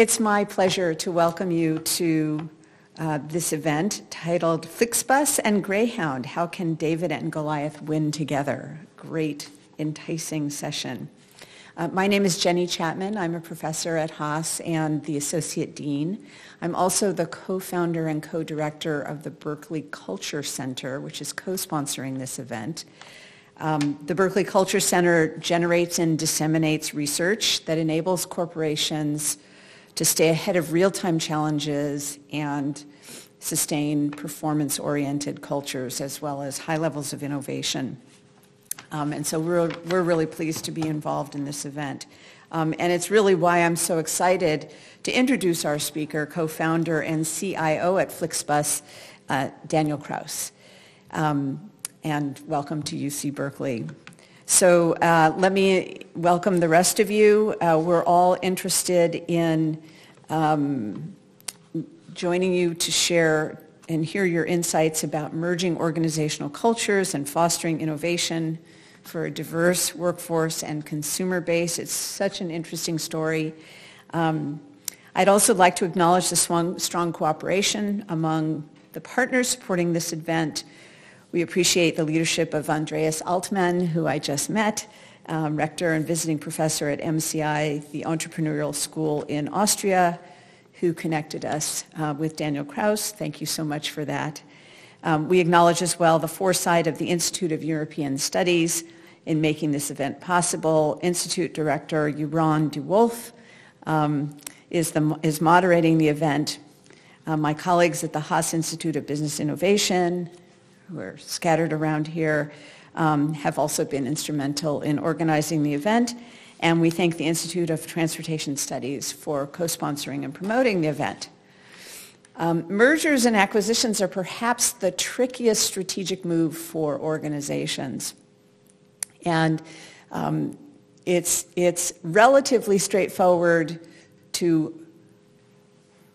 It's my pleasure to welcome you to uh, this event titled Flixbus and Greyhound, How Can David and Goliath Win Together? Great, enticing session. Uh, my name is Jenny Chatman. I'm a professor at Haas and the Associate Dean. I'm also the co-founder and co-director of the Berkeley Culture Center, which is co-sponsoring this event. Um, the Berkeley Culture Center generates and disseminates research that enables corporations to stay ahead of real-time challenges and sustain performance-oriented cultures as well as high levels of innovation. Um, and so we're, we're really pleased to be involved in this event. Um, and it's really why I'm so excited to introduce our speaker, co-founder and CIO at Flixbus, uh, Daniel Krauss. Um, and welcome to UC Berkeley. So uh, let me welcome the rest of you. Uh, we're all interested in um, joining you to share and hear your insights about merging organizational cultures and fostering innovation for a diverse workforce and consumer base. It's such an interesting story. Um, I'd also like to acknowledge the strong, strong cooperation among the partners supporting this event we appreciate the leadership of Andreas Altmann, who I just met, um, rector and visiting professor at MCI, the entrepreneurial school in Austria, who connected us uh, with Daniel Krauss. Thank you so much for that. Um, we acknowledge as well the foresight of the Institute of European Studies in making this event possible. Institute Director Jeroen de um, is, the, is moderating the event. Uh, my colleagues at the Haas Institute of Business Innovation, who are scattered around here, um, have also been instrumental in organizing the event. And we thank the Institute of Transportation Studies for co-sponsoring and promoting the event. Um, mergers and acquisitions are perhaps the trickiest strategic move for organizations. And um, it's, it's relatively straightforward to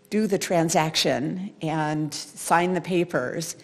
do the transaction and sign the papers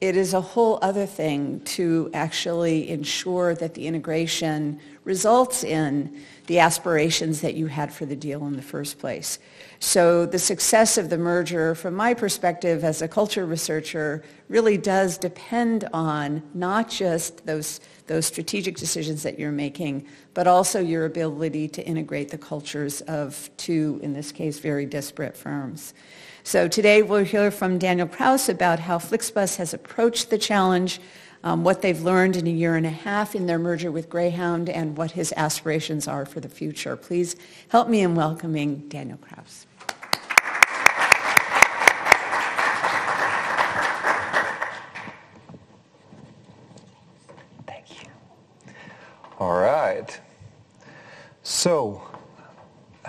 it is a whole other thing to actually ensure that the integration results in the aspirations that you had for the deal in the first place. So the success of the merger, from my perspective as a culture researcher, really does depend on not just those, those strategic decisions that you're making, but also your ability to integrate the cultures of two, in this case, very disparate firms. So today we'll hear from Daniel Krauss about how Flixbus has approached the challenge, um, what they've learned in a year and a half in their merger with Greyhound, and what his aspirations are for the future. Please help me in welcoming Daniel you. All right. So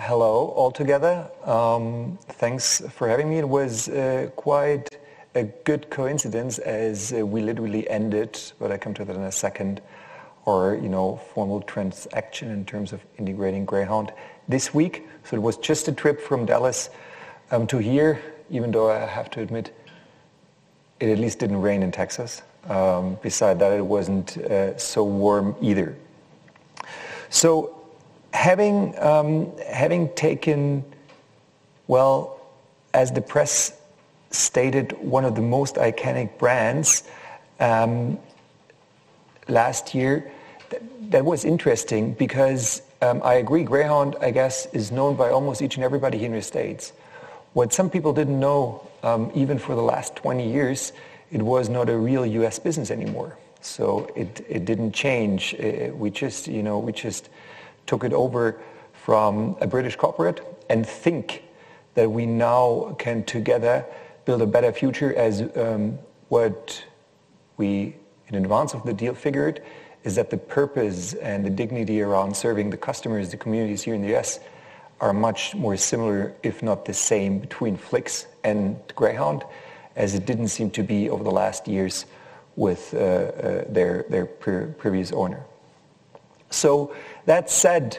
hello all together. Um, thanks for having me. It was uh, quite a good coincidence as uh, we literally ended, but I come to that in a second, or you know, formal transaction in terms of integrating Greyhound this week. So it was just a trip from Dallas um, to here, even though I have to admit it at least didn't rain in Texas. Um, beside that, it wasn't uh, so warm either. So having, um, having taken, well, as the press stated, one of the most iconic brands um, last year, th- that was interesting because um, I agree, Greyhound, I guess, is known by almost each and everybody here in the States. What some people didn't know, um, even for the last 20 years, it was not a real U.S. business anymore. So it, it didn't change. It, we just, you know, we just took it over from a British corporate and think that we now can together build a better future as um, what we in advance of the deal figured is that the purpose and the dignity around serving the customers, the communities here in the US are much more similar, if not the same, between Flix and Greyhound, as it didn't seem to be over the last years with uh, uh, their, their pre- previous owner. So that said,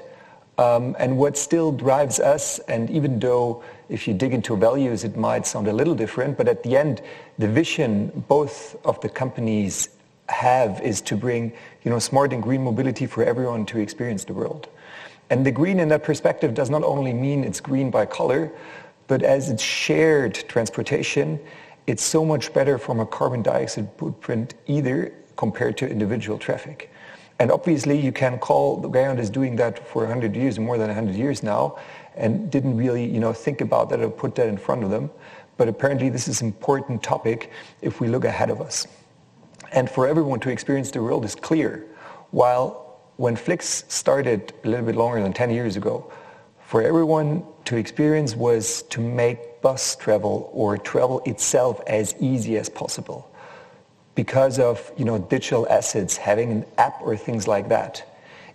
um, and what still drives us, and even though if you dig into values, it might sound a little different, but at the end, the vision both of the companies have is to bring, you know, smart and green mobility for everyone to experience the world. And the green in that perspective does not only mean it's green by color, but as it's shared transportation, it's so much better from a carbon dioxide footprint either compared to individual traffic. And obviously you can call the Greyhound is doing that for 100 years, more than 100 years now, and didn't really you know, think about that or put that in front of them. But apparently this is an important topic if we look ahead of us. And for everyone to experience the world is clear. While when Flix started a little bit longer than 10 years ago, for everyone to experience was to make bus travel or travel itself as easy as possible because of you know, digital assets, having an app or things like that.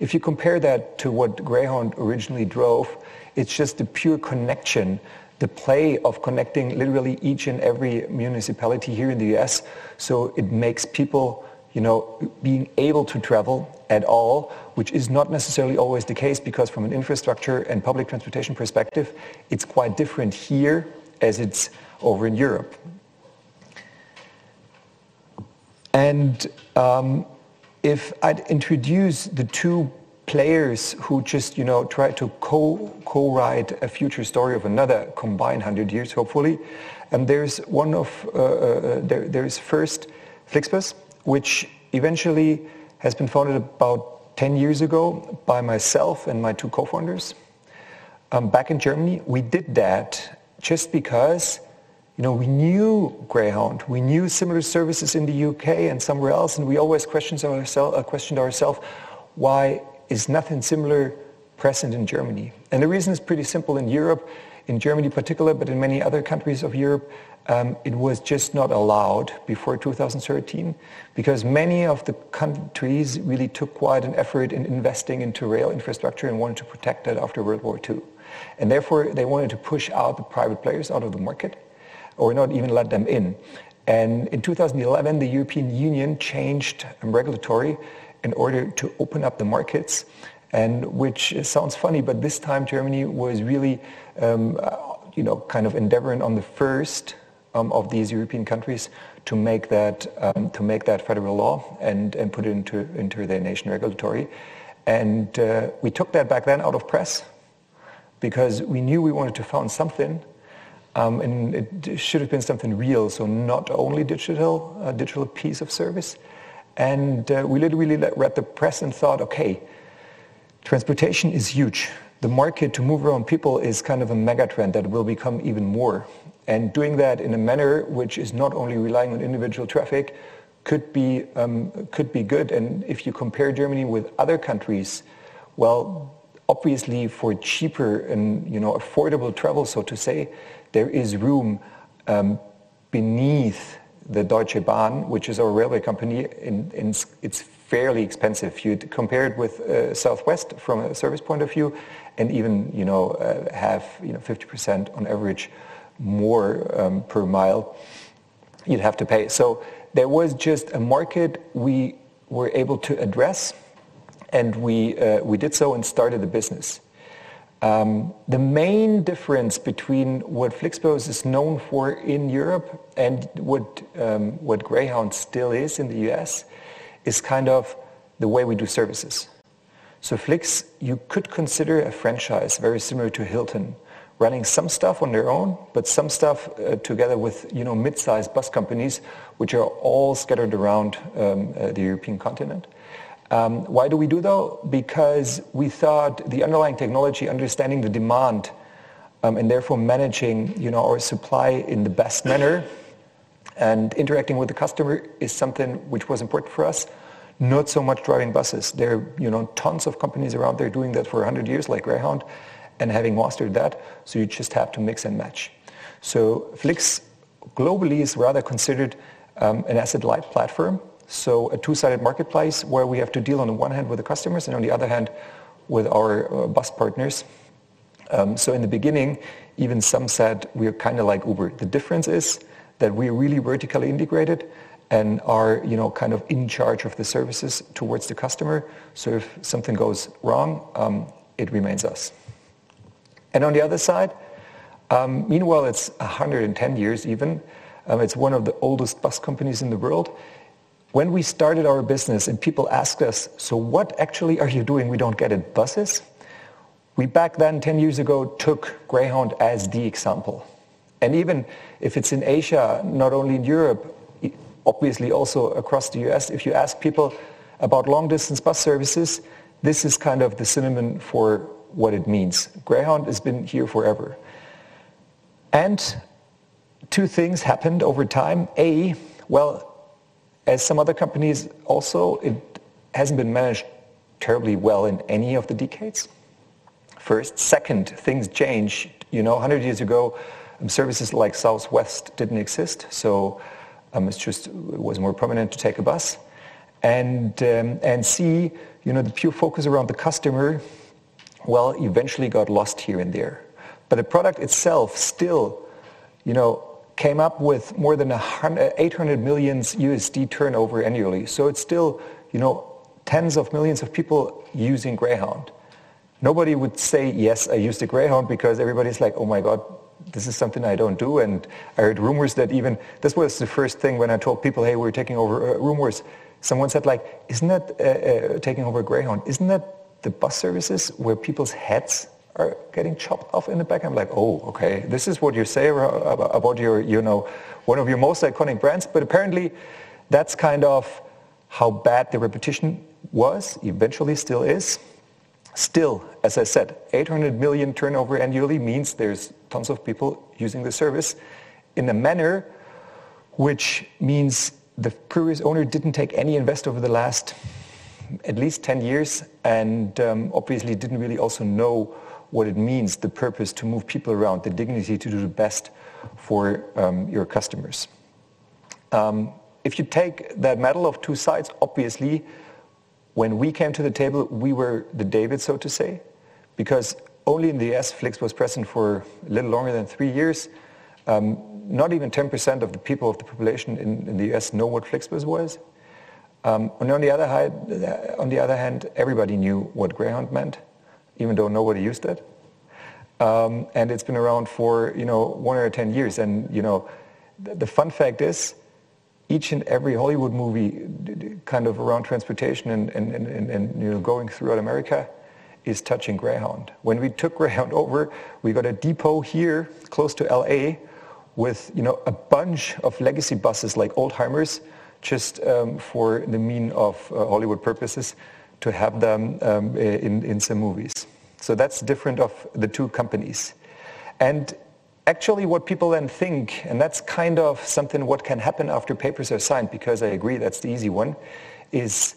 If you compare that to what Greyhound originally drove, it's just the pure connection, the play of connecting literally each and every municipality here in the US. So it makes people you know, being able to travel at all, which is not necessarily always the case because from an infrastructure and public transportation perspective, it's quite different here as it's over in Europe. And um, if I'd introduce the two players who just, you know, try to co- co-write a future story of another combined 100 years, hopefully, and there's one of, uh, uh, there, there's first Flixbus, which eventually has been founded about 10 years ago by myself and my two co-founders. Um, back in Germany, we did that just because you know, we knew Greyhound. We knew similar services in the UK and somewhere else, and we always questioned ourselves, uh, questioned ourselves, why is nothing similar present in Germany? And the reason is pretty simple. In Europe, in Germany in particular, but in many other countries of Europe, um, it was just not allowed before 2013 because many of the countries really took quite an effort in investing into rail infrastructure and wanted to protect that after World War II. And therefore, they wanted to push out the private players out of the market or not even let them in. And in 2011, the European Union changed regulatory in order to open up the markets, and which sounds funny, but this time Germany was really, um, you know, kind of endeavoring on the first um, of these European countries to make that um, to make that federal law and and put it into into their nation regulatory, and uh, we took that back then out of press because we knew we wanted to found something um, and it should have been something real, so not only digital, a digital piece of service. And uh, we literally read the press and thought, okay, transportation is huge. The market to move around people is kind of a megatrend that will become even more. And doing that in a manner which is not only relying on individual traffic could be, um, could be good. And if you compare Germany with other countries, well, obviously for cheaper and you know affordable travel, so to say, there is room um, beneath the Deutsche Bahn, which is our railway company, and, it's fairly expensive. You compare it with uh, Southwest from a service point of view, and even you know uh, have you know 50% on average more um, per mile you'd have to pay. So there was just a market we were able to address, and we uh, we did so and started the business. Um, the main difference between what Flixbus is known for in Europe and what, um, what Greyhound still is in the US is kind of the way we do services. So Flix, you could consider a franchise very similar to Hilton, running some stuff on their own, but some stuff uh, together with you know mid-sized bus companies, which are all scattered around um, uh, the European continent. Um, why do we do though? Because we thought the underlying technology, understanding the demand, um, and therefore managing you know, our supply in the best manner and interacting with the customer is something which was important for us. Not so much driving buses. There are you know, tons of companies around there doing that for 100 years, like Greyhound, and having mastered that, so you just have to mix and match. So Flix globally is rather considered um, an asset-light platform so a two-sided marketplace where we have to deal on the one hand with the customers and on the other hand with our uh, bus partners. Um, so in the beginning, even some said we're kind of like Uber. The difference is that we're really vertically integrated and are, you know, kind of in charge of the services towards the customer. So if something goes wrong, um, it remains us. And on the other side, um, meanwhile, it's 110 years even. Um, it's one of the oldest bus companies in the world. When we started our business and people asked us, so what actually are you doing? We don't get it. Buses? we back then 10 years ago took Greyhound as the example. And even if it's in Asia, not only in Europe, obviously also across the US, if you ask people about long distance bus services, this is kind of the synonym for what it means. Greyhound has been here forever. And two things happened over time. A, well, as some other companies also, it hasn't been managed terribly well in any of the decades. First. Second, things change. You know, 100 years ago, um, services like Southwest didn't exist, so um, it's just, it was more prominent to take a bus. And, um, and C, you know, the pure focus around the customer, well, eventually got lost here and there. But the product itself still, you know, came up with more than 800 million USD turnover annually. So it's still, you know, tens of millions of people using Greyhound. Nobody would say, yes, I used a Greyhound because everybody's like, oh my God, this is something I don't do. And I heard rumors that even, this was the first thing when I told people, hey, we're taking over uh, rumors. Someone said like, isn't that uh, uh, taking over Greyhound? Isn't that the bus services where people's heads are getting chopped off in the back. I'm like, oh, okay, this is what you say about your, you know, one of your most iconic brands. But apparently that's kind of how bad the repetition was, eventually still is. Still, as I said, 800 million turnover annually means there's tons of people using the service in a manner which means the previous owner didn't take any invest over the last at least 10 years and um, obviously didn't really also know what it means, the purpose to move people around, the dignity to do the best for um, your customers. Um, if you take that medal of two sides, obviously, when we came to the table, we were the David, so to say, because only in the US, Flix was present for a little longer than three years. Um, not even 10% of the people of the population in, in the US know what Flixbus was. Um, and on the, other hand, on the other hand, everybody knew what Greyhound meant even though nobody used it. Um, and it's been around for, you know, one or 10 years. And, you know, the, the fun fact is, each and every Hollywood movie kind of around transportation and, and, and, and, you know, going throughout America is touching Greyhound. When we took Greyhound over, we got a depot here close to LA with, you know, a bunch of legacy buses like Oldtimers just um, for the mean of uh, Hollywood purposes to have them um, in, in some movies. So that's different of the two companies. And actually what people then think, and that's kind of something what can happen after papers are signed, because I agree that's the easy one, is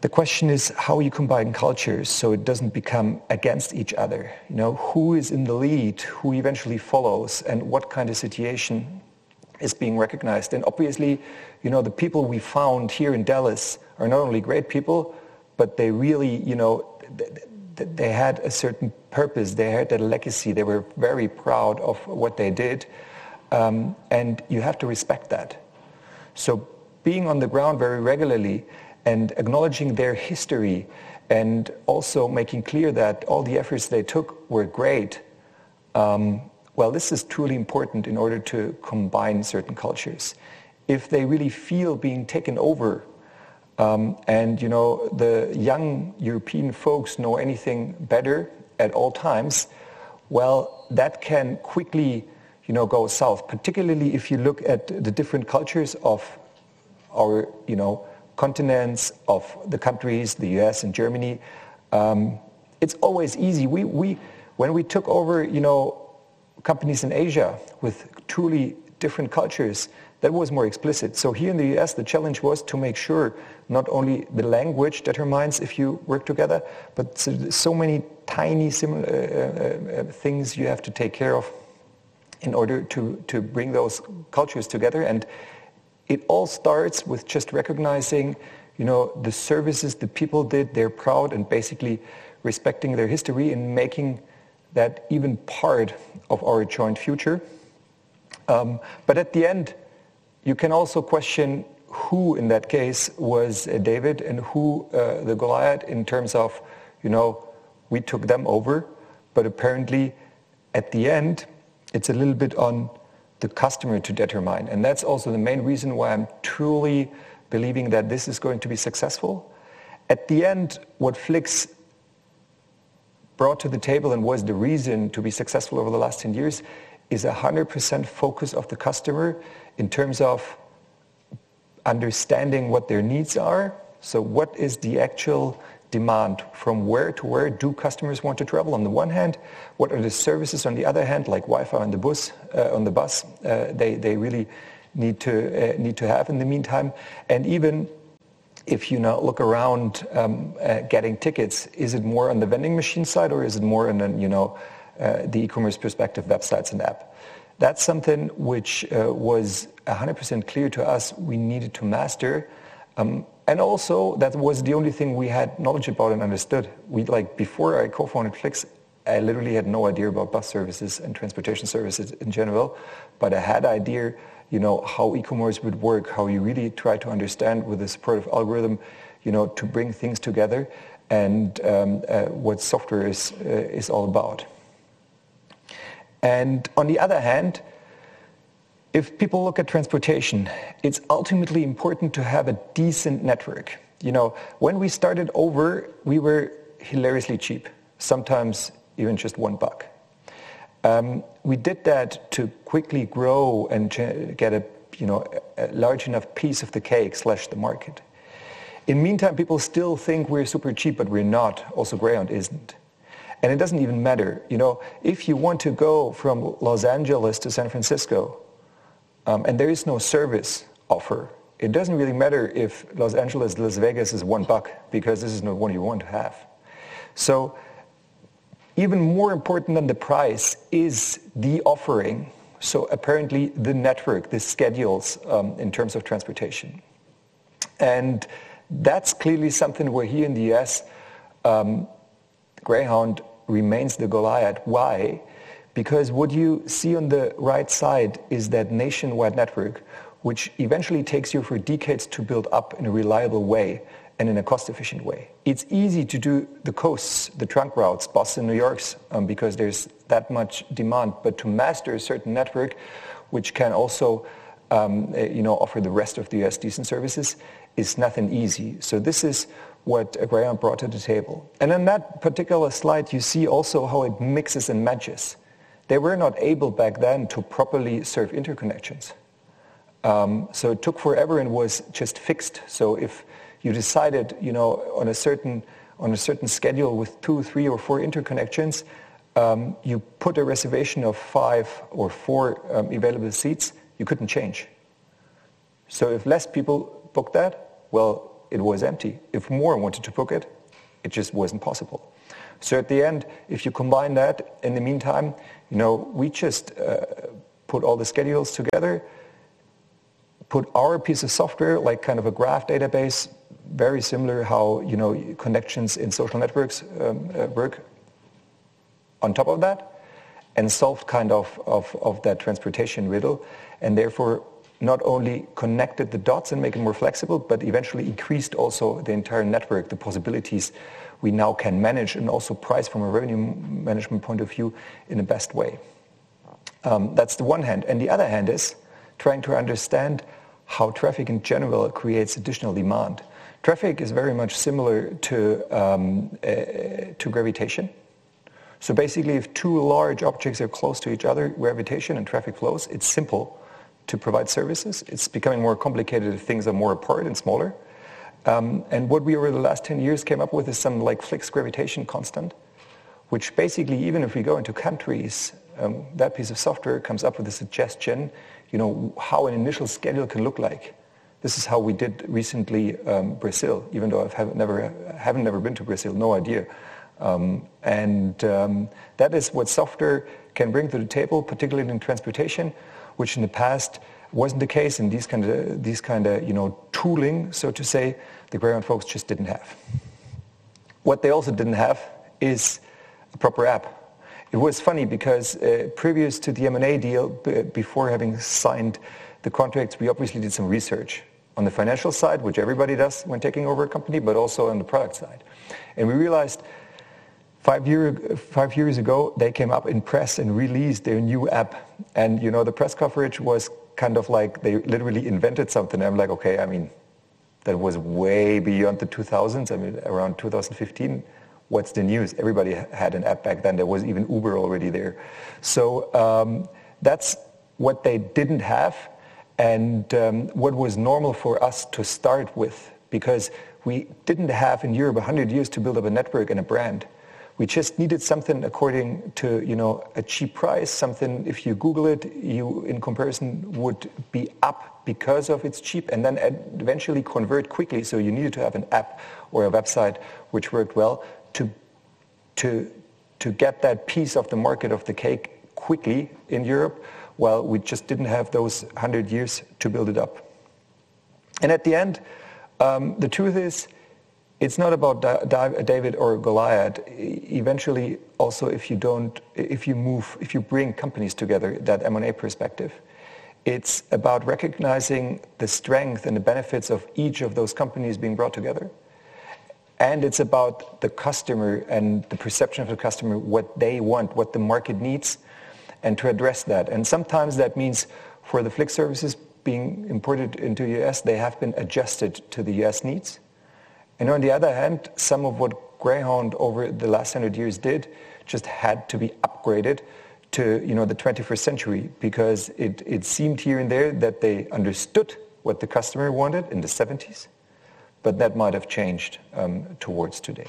the question is how you combine cultures so it doesn't become against each other. You know, who is in the lead, who eventually follows, and what kind of situation is being recognized. And obviously, you know, the people we found here in Dallas are not only great people, but they really, you know, they had a certain purpose. They had a legacy. They were very proud of what they did. Um, and you have to respect that. So being on the ground very regularly and acknowledging their history and also making clear that all the efforts they took were great, um, well, this is truly important in order to combine certain cultures. If they really feel being taken over um, and you know, the young European folks know anything better at all times. Well, that can quickly, you know, go south. Particularly if you look at the different cultures of our, you know, continents, of the countries, the U.S. and Germany. Um, it's always easy. We, we, when we took over, you know, companies in Asia with truly different cultures, that was more explicit. So here in the US, the challenge was to make sure not only the language determines if you work together, but so, so many tiny similar uh, uh, uh, things you have to take care of in order to, to bring those cultures together. And it all starts with just recognizing, you know, the services the people did, they're proud and basically respecting their history and making that even part of our joint future. Um, but at the end, you can also question who in that case was uh, David and who uh, the Goliath in terms of, you know, we took them over, but apparently at the end, it's a little bit on the customer to determine. And that's also the main reason why I'm truly believing that this is going to be successful. At the end, what Flix brought to the table and was the reason to be successful over the last 10 years is a 100% focus of the customer in terms of understanding what their needs are. So what is the actual demand? From where to where do customers want to travel? On the one hand what are the services? On the other hand like wi-fi on the bus uh, on the bus uh, they they really need to uh, need to have in the meantime. And even if you now look around um, uh, getting tickets is it more on the vending machine side or is it more on you know uh, the e-commerce perspective websites and app that's something which uh, was 100% clear to us we needed to master um, and also that was the only thing we had knowledge about and understood. We like before I co-founded Flix, I literally had no idea about bus services and transportation services in general, but I had idea, you know, how e-commerce would work, how you really try to understand with the support of algorithm, you know, to bring things together and um, uh, what software is, uh, is all about. And on the other hand, if people look at transportation, it's ultimately important to have a decent network. You know, when we started over, we were hilariously cheap, sometimes even just one buck. Um, we did that to quickly grow and get a, you know, a large enough piece of the cake slash the market. In meantime, people still think we're super cheap, but we're not. Also, Greyhound isn't. And it doesn't even matter. You know, if you want to go from Los Angeles to San Francisco, um, and there is no service offer. It doesn't really matter if Los Angeles, Las Vegas is one buck because this is not what you want to have. So even more important than the price is the offering. So apparently the network, the schedules um, in terms of transportation. And that's clearly something where here in the US, um, Greyhound remains the Goliath. Why? Because what you see on the right side is that nationwide network, which eventually takes you for decades to build up in a reliable way and in a cost-efficient way. It's easy to do the coasts, the trunk routes, Boston, New York's, um, because there's that much demand. But to master a certain network, which can also um, eh, you know, offer the rest of the US decent services, is nothing easy. So this is what Greyhound brought to the table. And in that particular slide, you see also how it mixes and matches. They were not able back then to properly serve interconnections. Um, so it took forever and was just fixed. So if you decided, you know, on a certain on a certain schedule with two, three, or four interconnections, um, you put a reservation of five or four um, available seats, you couldn't change. So if less people booked that, well, it was empty. If more wanted to book it, it just wasn't possible. So at the end, if you combine that, in the meantime, you know, we just uh, put all the schedules together, put our piece of software, like kind of a graph database, very similar how, you know, connections in social networks um, uh, work on top of that, and solved kind of, of, of that transportation riddle, and therefore not only connected the dots and make it more flexible, but eventually increased also the entire network, the possibilities we now can manage and also price from a revenue management point of view in the best way. Um, that's the one hand. And the other hand is trying to understand how traffic in general creates additional demand. Traffic is very much similar to, um, uh, to gravitation. So basically, if two large objects are close to each other, gravitation and traffic flows, it's simple to provide services. It's becoming more complicated if things are more apart and smaller. Um, and what we over the last 10 years came up with is some like Flix gravitation constant, which basically, even if we go into countries, um, that piece of software comes up with a suggestion, you know, how an initial schedule can look like. This is how we did recently um, Brazil, even though I have never, haven't never been to Brazil, no idea. Um, and um, that is what software can bring to the table, particularly in transportation, which in the past wasn't the case in these kind of these kind of you know tooling, so to say, the Greyhound folks just didn't have. What they also didn't have is a proper app. It was funny because uh, previous to the M&A deal, before having signed the contracts, we obviously did some research on the financial side, which everybody does when taking over a company, but also on the product side. And we realized five, year, five years ago, they came up in press and released their new app. And, you know, the press coverage was kind of like they literally invented something. I'm like, okay, I mean, that was way beyond the 2000s. I mean, around 2015, what's the news? Everybody had an app back then. There was even Uber already there. So um, that's what they didn't have and um, what was normal for us to start with because we didn't have in Europe 100 years to build up a network and a brand. We just needed something according to, you know, a cheap price, something if you Google it, you in comparison would be up because of its cheap and then eventually convert quickly. So you needed to have an app or a website which worked well to, to, to get that piece of the market of the cake quickly in Europe while we just didn't have those 100 years to build it up. And at the end, um, the truth is, it's not about David or Goliath. Eventually, also, if you don't, if you move, if you bring companies together, that M&A perspective, it's about recognizing the strength and the benefits of each of those companies being brought together. And it's about the customer and the perception of the customer, what they want, what the market needs, and to address that. And sometimes that means for the Flix services being imported into the US, they have been adjusted to the US needs. And on the other hand, some of what Greyhound over the last 100 years did just had to be upgraded to you know, the 21st century because it, it seemed here and there that they understood what the customer wanted in the 70s, but that might have changed um, towards today.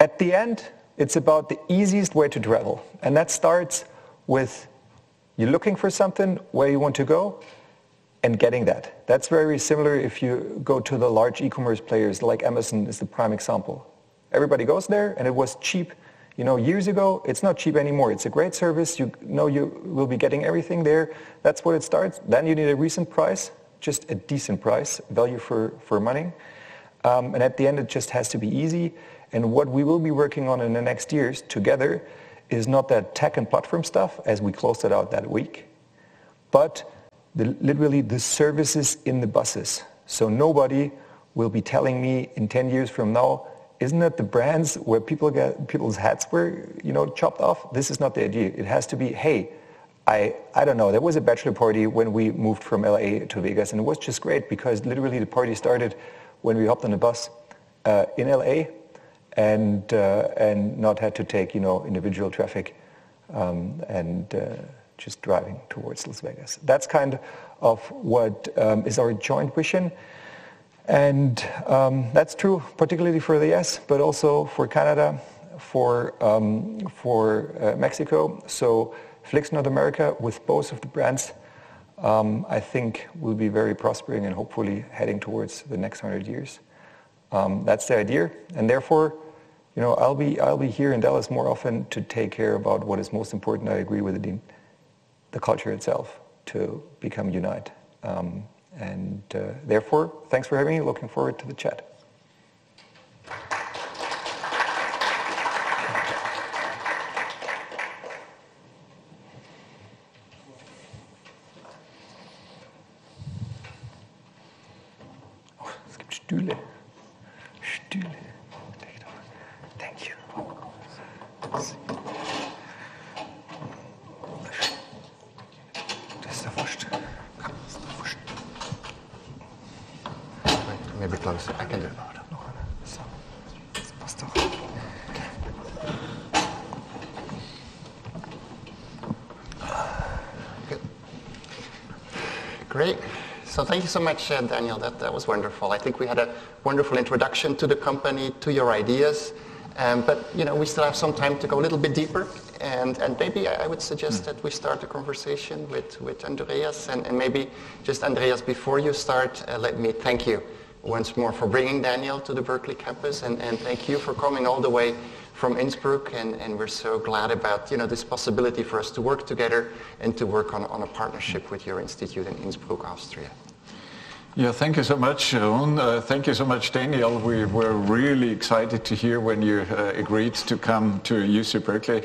At the end, it's about the easiest way to travel, and that starts with you're looking for something, where you want to go, and getting that. That's very similar if you go to the large e-commerce players like Amazon is the prime example. Everybody goes there and it was cheap. You know, years ago, it's not cheap anymore. It's a great service. You know you will be getting everything there. That's what it starts. Then you need a recent price, just a decent price, value for, for money. Um, and at the end, it just has to be easy. And what we will be working on in the next years together is not that tech and platform stuff as we closed it out that week, but the, literally the services in the buses. So nobody will be telling me in 10 years from now, isn't it the brands where people get people's hats were, you know, chopped off? This is not the idea. It has to be, hey, I, I don't know, there was a bachelor party when we moved from LA to Vegas and it was just great because literally the party started when we hopped on a bus uh, in LA and, uh, and not had to take, you know, individual traffic um, and uh, just driving towards Las Vegas. That's kind of what um, is our joint vision. And um, that's true particularly for the US, but also for Canada, for, um, for uh, Mexico. So Flix North America with both of the brands, um, I think will be very prospering and hopefully heading towards the next 100 years. Um, that's the idea. And therefore, you know, I'll be, I'll be here in Dallas more often to take care about what is most important. I agree with the dean the culture itself to become unite. Um, and uh, therefore, thanks for having me. Looking forward to the chat. Oh. Stühle. Thank you. maybe close. I can do it. Good. Great. So thank you so much, uh, Daniel. That, that was wonderful. I think we had a wonderful introduction to the company, to your ideas. Um, but you know, we still have some time to go a little bit deeper. And, and maybe I would suggest mm. that we start the conversation with, with Andreas. And, and maybe just Andreas, before you start, uh, let me thank you once more for bringing Daniel to the Berkeley campus, and, and thank you for coming all the way from Innsbruck, and, and we're so glad about you know, this possibility for us to work together and to work on, on a partnership with your institute in Innsbruck, Austria. Yeah, thank you so much, Jeroen. Uh, thank you so much, Daniel. We were really excited to hear when you uh, agreed to come to UC Berkeley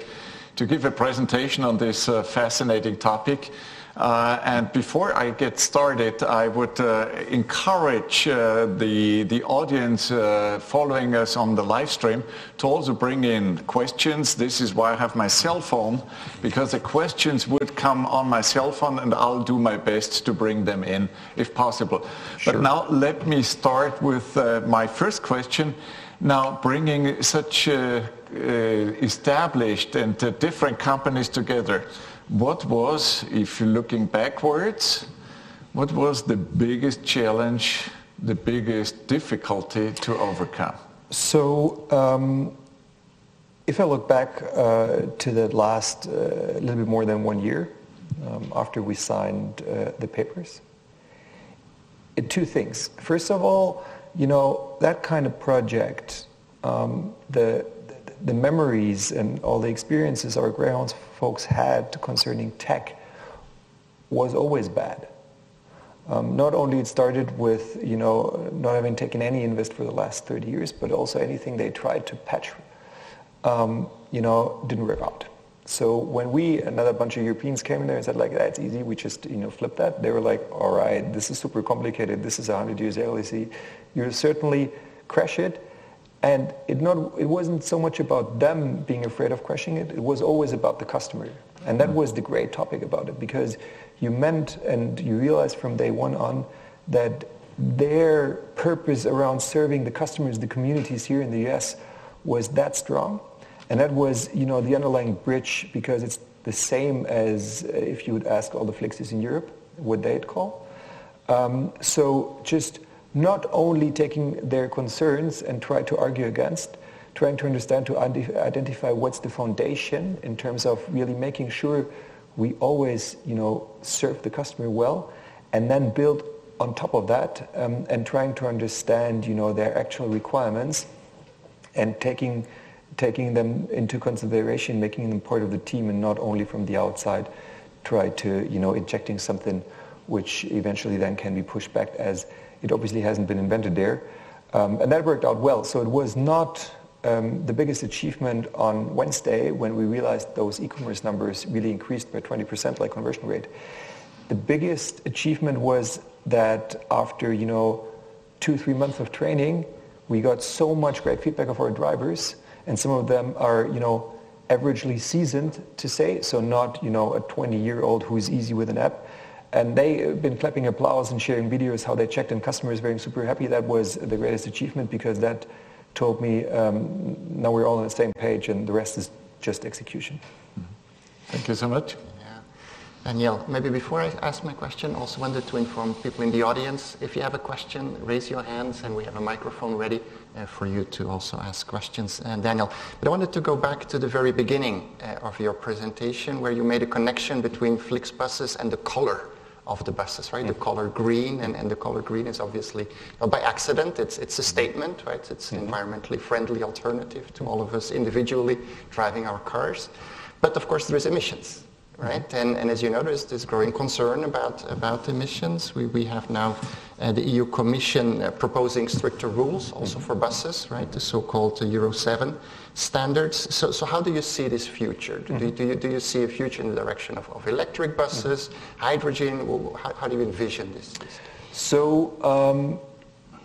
to give a presentation on this uh, fascinating topic. Uh, and before I get started, I would uh, encourage uh, the, the audience uh, following us on the live stream to also bring in questions. This is why I have my cell phone, because the questions would come on my cell phone and I'll do my best to bring them in if possible. Sure. But now let me start with uh, my first question. Now, bringing such uh, uh, established and different companies together, what was, if you're looking backwards, what was the biggest challenge, the biggest difficulty to overcome? So, um, if I look back uh, to the last uh, little bit more than one year um, after we signed uh, the papers, it, two things. First of all, you know, that kind of project, um, the, the memories and all the experiences our Greyhounds folks had concerning tech was always bad. Um, not only it started with, you know, not having taken any invest for the last 30 years, but also anything they tried to patch, um, you know, didn't work out. So when we, another bunch of Europeans came in there and said like, that's easy, we just, you know, flip that. They were like, all right, this is super complicated. This is a 100 years LEC. You certainly crash it. And it, not, it wasn't so much about them being afraid of crashing it. It was always about the customer. And that was the great topic about it because you meant and you realized from day one on that their purpose around serving the customers, the communities here in the US was that strong and that was, you know, the underlying bridge because it's the same as if you would ask all the Flixies in Europe, what they'd call. Um, so just not only taking their concerns and try to argue against, trying to understand, to identify what's the foundation in terms of really making sure we always, you know, serve the customer well, and then build on top of that um, and trying to understand, you know, their actual requirements and taking taking them into consideration, making them part of the team and not only from the outside try to, you know, injecting something which eventually then can be pushed back as it obviously hasn't been invented there. Um, and that worked out well. So it was not um, the biggest achievement on Wednesday when we realized those e-commerce numbers really increased by 20% like conversion rate. The biggest achievement was that after, you know, two, three months of training, we got so much great feedback of our drivers and some of them are, you know, averagely seasoned to say, so not, you know, a 20-year-old who's easy with an app. And they've been clapping applause and sharing videos how they checked and customers being super happy. That was the greatest achievement because that told me um, now we're all on the same page and the rest is just execution. Thank you so much. Daniel, maybe before I ask my question, also wanted to inform people in the audience, if you have a question, raise your hands and we have a microphone ready uh, for you to also ask questions. And Daniel, but I wanted to go back to the very beginning uh, of your presentation where you made a connection between FlixBuses and the color of the buses, right? Mm-hmm. The color green, and, and the color green is obviously, well, by accident, it's, it's a statement, right? It's mm-hmm. environmentally friendly alternative to all of us individually driving our cars. But of course there is emissions, right? And, and as you know, there's this growing concern about, about emissions. We, we have now uh, the EU Commission uh, proposing stricter rules also for buses, right? The so-called Euro 7 standards. So, so how do you see this future? Do, mm-hmm. do, you, do you see a future in the direction of, of electric buses, hydrogen? How, how, do you envision this? So um,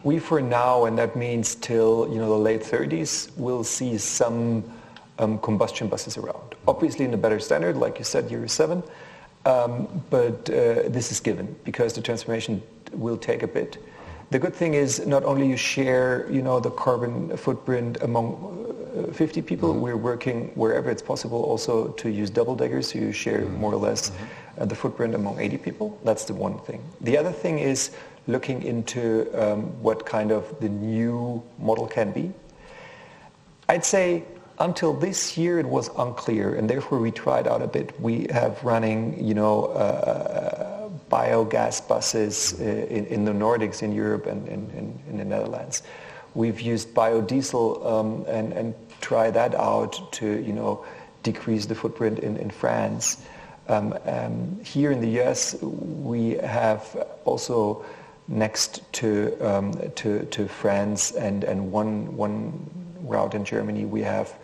we for now, and that means till you know the late 30s, will see some um, combustion buses around. Obviously in a better standard, like you said, Euro 7, um, but uh, this is given because the transformation will take a bit. The good thing is not only you share, you know, the carbon footprint among uh, 50 people, mm-hmm. we're working wherever it's possible also to use double deckers, so you share mm-hmm. more or less mm-hmm. uh, the footprint among 80 people. That's the one thing. The other thing is looking into um, what kind of the new model can be. I'd say until this year it was unclear and therefore we tried out a bit. We have running, you know, uh, biogas buses uh, in, in, the Nordics, in Europe and in, in the Netherlands. We've used biodiesel um, and, and try that out to, you know, decrease the footprint in, in France. Um, um, here in the US, we have also next to, um, to, to France and, and one, one route in Germany, we have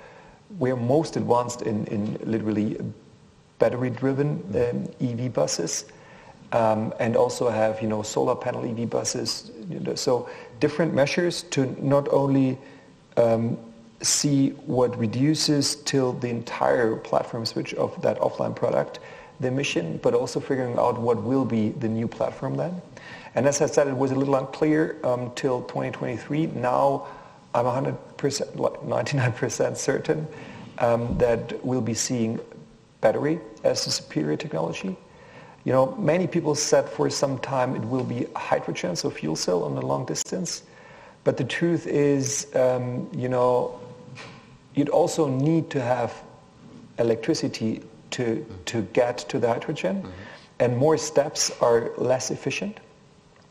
we're most advanced in, in literally battery-driven um, EV buses, um, and also have you know solar panel EV buses. So different measures to not only um, see what reduces till the entire platform switch of that offline product, the emission, but also figuring out what will be the new platform then. And as I said, it was a little unclear um, till 2023. Now I'm 100%, 99% certain um, that we'll be seeing battery as a superior technology. You know, many people said for some time it will be hydrogen, so fuel cell on the long distance. But the truth is, um, you know, you'd also need to have electricity to, to get to the hydrogen. Mm-hmm. And more steps are less efficient.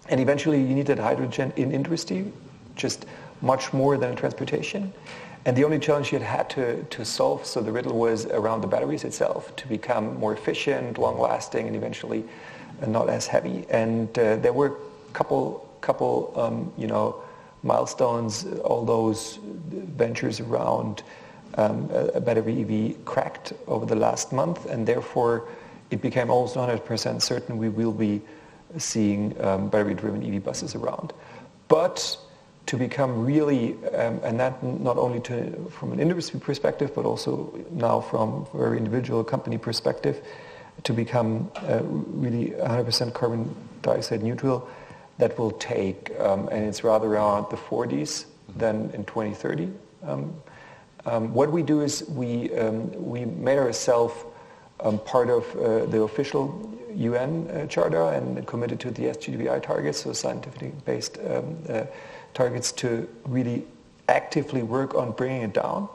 And eventually you need that hydrogen in industry, just much more than transportation. And the only challenge you had to, to solve, so the riddle was around the batteries itself to become more efficient, long-lasting, and eventually not as heavy. And uh, there were a couple, couple um, you know, milestones, all those ventures around um, a battery EV cracked over the last month, and therefore it became almost 100% certain we will be seeing um, battery-driven EV buses around. But to become really, um, and that not only to, from an industry perspective, but also now from a very individual company perspective, to become uh, really 100% carbon dioxide neutral, that will take, um, and it's rather around the 40s than in 2030. Um, um, what we do is we, um, we made ourselves um, part of uh, the official UN uh, charter and committed to the SBTi targets, so scientifically based uh, targets to really actively work on bringing it down.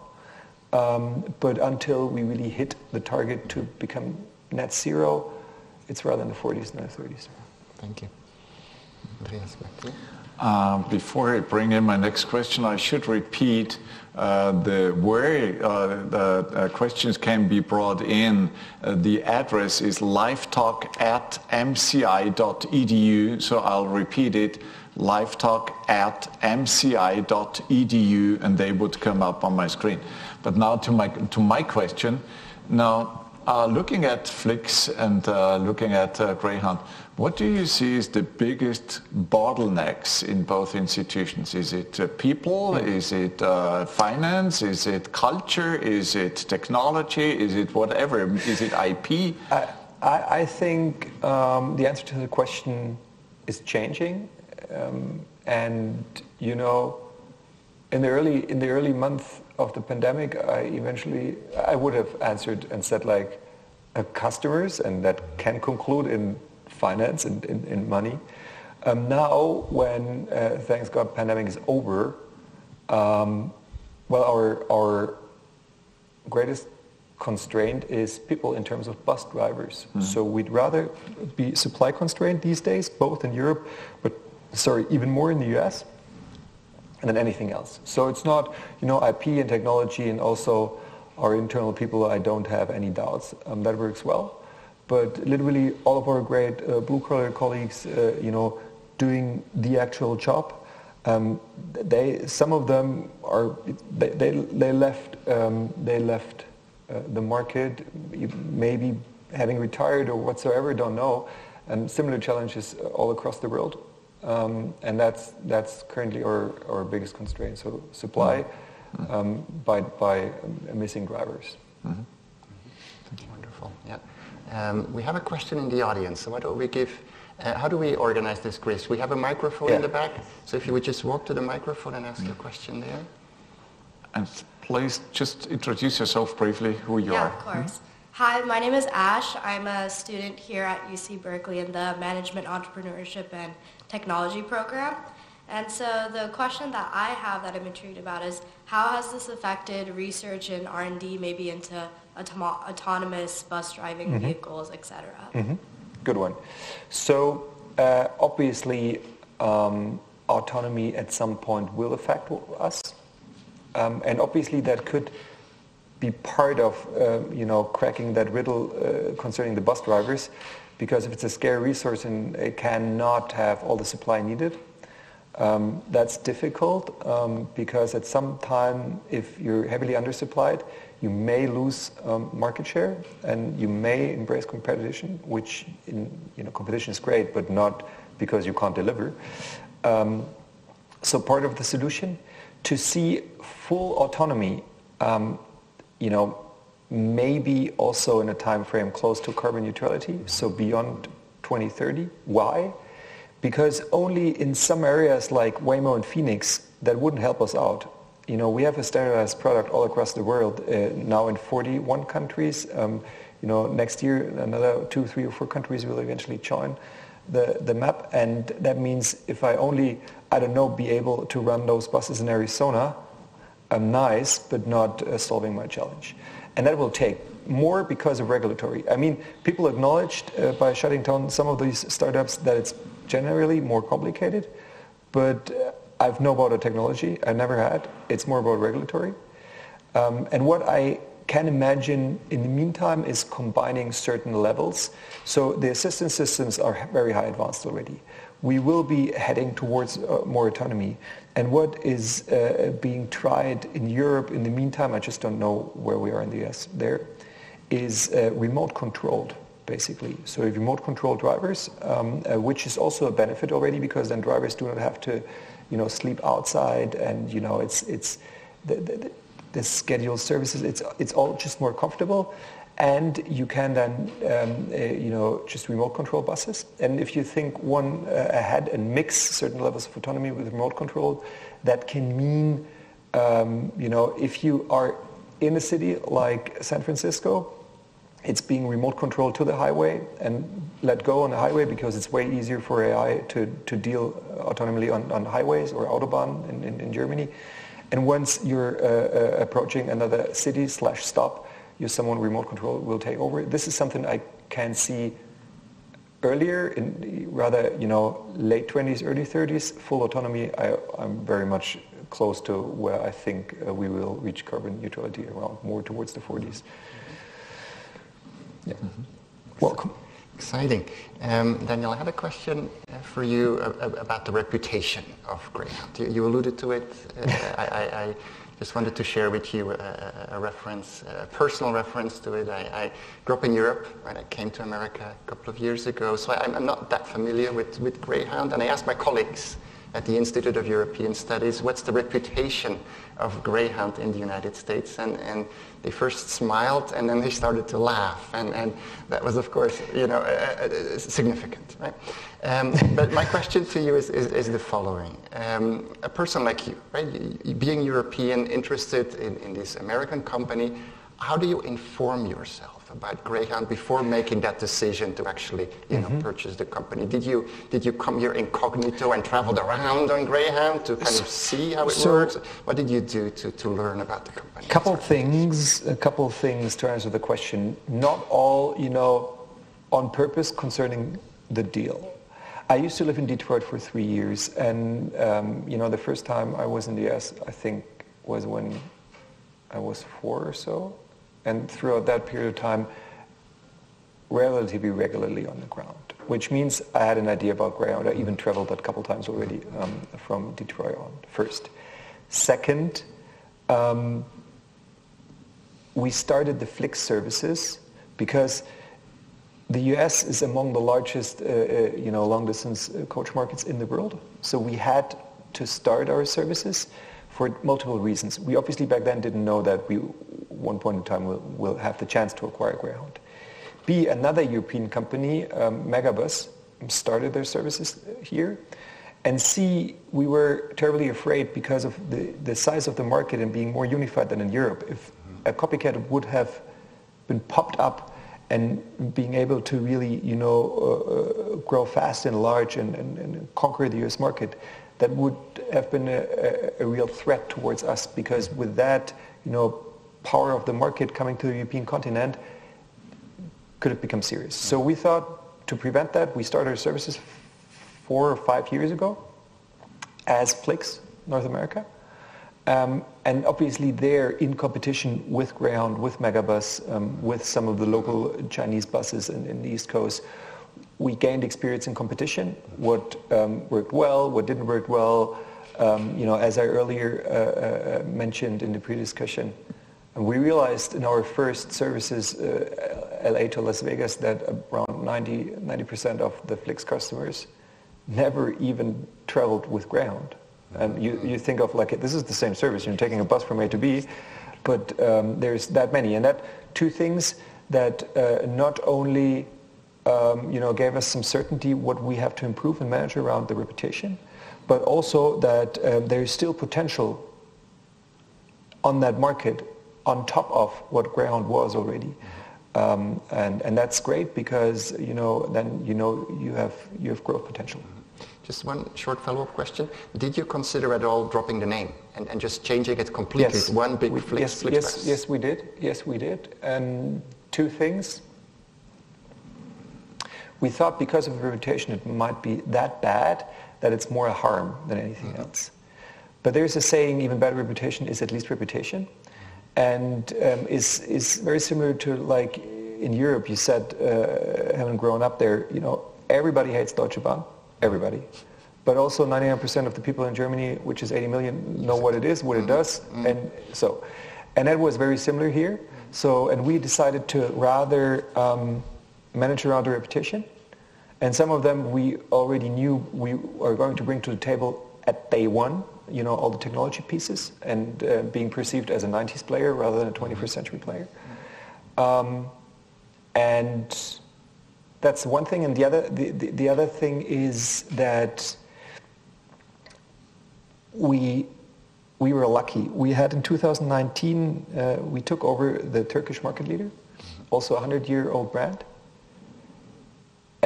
Um, but until we really hit the target to become net zero, it's rather in the 40s than the 30s. Thank you. Uh, before I bring in my next question, I should repeat uh, the where uh, the uh, questions can be brought in. Uh, the address is livetalk at mci.edu. So I'll repeat it, livetalk at mci.edu, and they would come up on my screen. But now to my to my question. Now, uh, looking at Flix and looking at Greyhound. What do you see as the biggest bottlenecks in both institutions? Is it uh, people? Is it uh, finance? Is it culture? Is it technology? Is it whatever? Is it IP? I, I think um, the answer to the question is changing. Um, and, you know, in the early in the early month of the pandemic, I eventually I would have answered and said like, uh, customers, and that can conclude in finance and, and, and money. Um, now, when uh, thanks God pandemic is over, um, well, our our greatest constraint is people in terms of bus drivers. Mm-hmm. So we'd rather be supply constrained these days, both in Europe, but sorry, even more in the US, than anything else. So it's not, you know, IP and technology and also our internal people. I don't have any doubts um, that works well but literally all of our great uh, blue collar colleagues, uh, you know, doing the actual job. Um, they, some of them are, they, they, they left, um, they left uh, the market, maybe having retired or whatsoever, don't know. And similar challenges all across the world. Um, and that's, that's currently our, our biggest constraint. So supply mm-hmm. um, by, by missing drivers. Mm-hmm. Wonderful. Yeah. Um, we have a question in the audience. So why don't we give, uh, how do we organize this, Chris? We have a microphone yeah. in the back. So if you would just walk to the microphone and ask mm. your question there. And please just introduce yourself briefly, who you yeah, are. Yeah, of course. Hi, my name is Ash. I'm a student here at UC Berkeley in the Management, Entrepreneurship, and Technology program. And so the question that I have that I'm intrigued about is how has this affected research and R&D maybe into autom- autonomous bus driving mm-hmm. vehicles, etc.? Mm-hmm. Good one. So uh, obviously um, autonomy at some point will affect us. Um, and obviously that could be part of, uh, you know, cracking that riddle uh, concerning the bus drivers because if it's a scarce resource and it cannot have all the supply needed, um, that's difficult um, because at some time, if you're heavily undersupplied, you may lose um, market share and you may embrace competition, which in you know competition is great, but not because you can't deliver. Um, so part of the solution to see full autonomy, um, you know, maybe also in a time frame close to carbon neutrality, so beyond 2030. Why? because only in some areas like Waymo and Phoenix that wouldn't help us out. you know, we have a standardized product all across the world, uh, now in 41 countries. Um, you know, next year another two, three, or four countries will eventually join the, the map. And that means if I only, I don't know, be able to run those buses in Arizona, I'm nice, but not uh, solving my challenge. And that will take more because of regulatory. I mean, people acknowledged uh, by shutting down some of these startups that it's generally more complicated, but uh, I've no about the technology. I never had. It's more about regulatory. Um, and what I can imagine in the meantime is combining certain levels. So the assistance systems are very high advanced already. We will be heading towards uh, more autonomy. And what is uh, being tried in Europe in the meantime, I just don't know where we are in the US there, is uh, remote controlled basically. So remote control drivers, um, uh, which is also a benefit already because then drivers do not have to, you know, sleep outside and, you know, it's, it's the, the, the scheduled services, it's, it's all just more comfortable. And you can then, um, uh, you know, just remote control buses. And if you think one uh, ahead and mix certain levels of autonomy with remote control, that can mean, um, you know, if you are in a city like San Francisco, it's being remote controlled to the highway and let go on the highway because it's way easier for AI to, to deal autonomously on, on highways or Autobahn in, in, in Germany. And once you're uh, uh, approaching another city slash stop, you someone remote control will take over. This is something I can see earlier in rather, you know, late 20s, early 30s, full autonomy. I, am very much close to where I think uh, we will reach carbon neutrality around more towards the 40s. Yeah. Mm-hmm. Welcome. Exciting. Um, Daniel, I had a question uh, for you about the reputation of Greyhound. You, you alluded to it. Uh, I, I, I, just wanted to share with you a, a, reference, a personal reference to it. I, I, grew up in Europe, right? I came to America a couple of years ago, so I'm, I'm not that familiar with, with Greyhound. And I asked my colleagues at the Institute of European Studies, what's the reputation of Greyhound in the United States? And, and they first smiled and then they started to laugh. And, and that was, of course, you know, uh, uh, significant, right? Um, but my question to you is, is, is the following. Um, a person like you, right, being European, interested in, in this American company, how do you inform yourself? About Greyhound before making that decision to actually, you know, mm-hmm. purchase the company? Did you did you come here incognito and traveled around on Greyhound to kind of see how it so, works? What did you do to, to learn about the company? A couple things, a couple of things to answer the question. Not all, you know, on purpose concerning the deal. I used to live in Detroit for three years, and um, you know, the first time I was in the US, I think, was when I was four or so and throughout that period of time, relatively regularly on the ground, which means I had an idea about Greyhound. I even traveled a couple times already um, from Detroit on, first. Second, um, we started the Flix services because the US is among the largest, uh, uh, you know, long-distance uh, coach markets in the world. So we had to start our services for multiple reasons. We obviously back then didn't know that we, one point in time, will, will have the chance to acquire Greyhound. B, another European company, um, Megabus, started their services here. And C, we were terribly afraid because of the, the size of the market and being more unified than in Europe. If a copycat would have been popped up and being able to really, you know, uh, uh grow fast and large and, and, and conquer the US market, that would have been a, a, real threat towards us because with that, you know, power of the market coming to the European continent, could have become serious. So we thought to prevent that, we started our services four or five years ago as Flix North America. Um, and obviously they're in competition with Greyhound, with Megabus, um, with some of the local Chinese buses in, in the East Coast we gained experience in competition, what um, worked well, what didn't work well. Um, you know, as I earlier uh, uh, mentioned in the pre-discussion, we realized in our first services, uh, LA to Las Vegas, that around 90, 90% of the Flix customers never even traveled with Greyhound. And you, you think of like, this is the same service, you're taking a bus from A to B, but um, there's that many. And that two things that uh, not only um, you know, gave us some certainty what we have to improve and manage around the reputation, but also that um, there is still potential on that market on top of what Greyhound was already. Um, and, and that's great because you know then you know you have you have growth potential. Just one short follow-up question. Did you consider at all dropping the name and, and just changing it completely Yes. one big We- Flix, yes, yes, yes, we did. Yes, we did. And two things. We thought because of the reputation it might be that bad that it's more a harm than anything Mm-hmm. else. But there's a saying, even bad reputation is at least reputation. And um, is, is very similar to like in Europe, you said, uh, having grown up there, you know, everybody hates Deutsche Bahn, everybody. But also 99% of the people in Germany, which is 80 million, know what it is, what it does. And so, and that was very similar here. So, and we decided to rather um, manage around the reputation. And some of them we already knew we are going to bring to the table at day one, you know, all the technology pieces and uh, being perceived as a 90s player rather than a 21st century player. Um, and that's one thing. And the other, the, the, the other thing is that we, we were lucky. We had in 2019, uh, we took over the Turkish market leader, also a 100-year-old brand.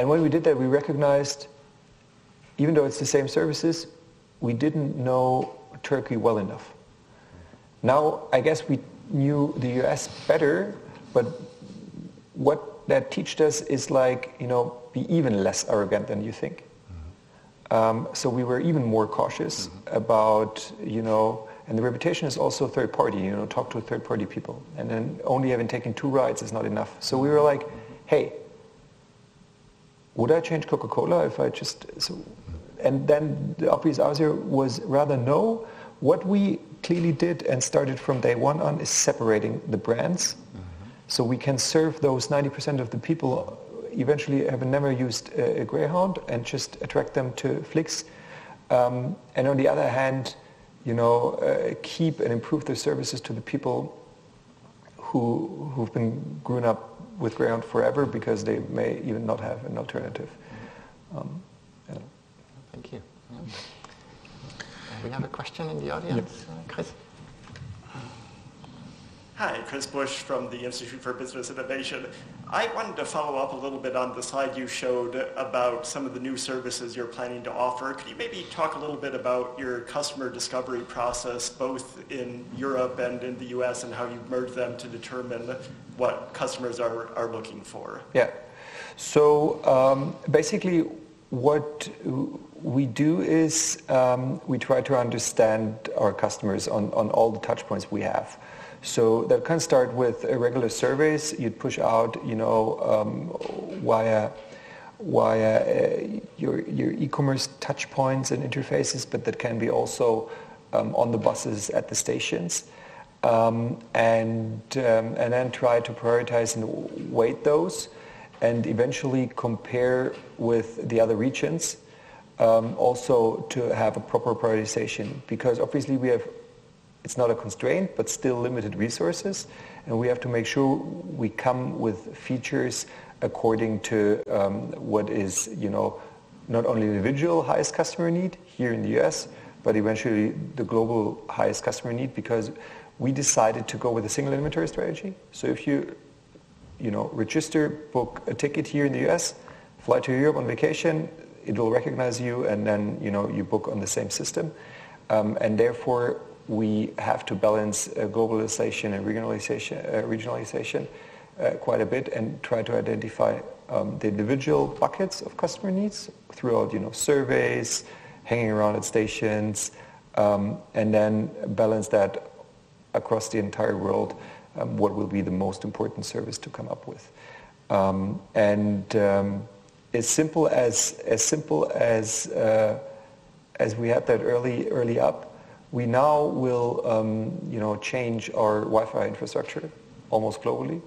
And when we did that, we recognized, even though it's the same services, we didn't know Turkey well enough. Now, I guess we knew the US better, but what that teached us is like, you know, be even less arrogant than you think. Um, so we were even more cautious about, you know, and the reputation is also third party, you know, talk to third party people. And then only having taken two rides is not enough. So we were like, hey, would I change Coca-Cola if I just, so, and then the obvious answer was rather no. What we clearly did and started from day one on is separating the brands. So we can serve those 90% of the people eventually have never used a, a Greyhound and just attract them to Flix. Um, and on the other hand, you know, uh, keep and improve the services to the people who, who've been grown up with Greyhound forever because they may even not have an alternative. Um, yeah. Thank you. Yeah. We have a question in the audience. Uh, Chris? Hi, Chris Bush from the Institute for Business Innovation. I wanted to follow up a little bit on the slide you showed about some of the new services you're planning to offer. Could you maybe talk a little bit about your customer discovery process, both in Europe and in the US, and how you merge them to determine what customers are, are looking for? Yeah. So um, basically what we do is um, we try to understand our customers on, on all the touch points we have. So that can start with regular surveys. You'd push out, you know, um, via via uh, your your e-commerce touch points and interfaces, but that can be also um, on the buses at the stations, um, and um, and then try to prioritize and weight those, and eventually compare with the other regions. Um, also to have a proper prioritization because obviously we have it's not a constraint, but still limited resources. And we have to make sure we come with features according to um, what is, you know, not only individual highest customer need here in the US, but eventually the global highest customer need because we decided to go with a single inventory strategy. So if you, you know, register, book a ticket here in the US, fly to Europe on vacation, it will recognize you and then, you know, you book on the same system. Um, and therefore, we have to balance uh, globalization and regionalization, uh, regionalization uh, quite a bit and try to identify um, the individual buckets of customer needs throughout, you know, surveys, hanging around at stations, um, and then balance that across the entire world, um, what will be the most important service to come up with. Um, and um, as simple as, as simple as, uh, as we had that early, early up, we now will, um, you know, change our Wi-Fi infrastructure almost globally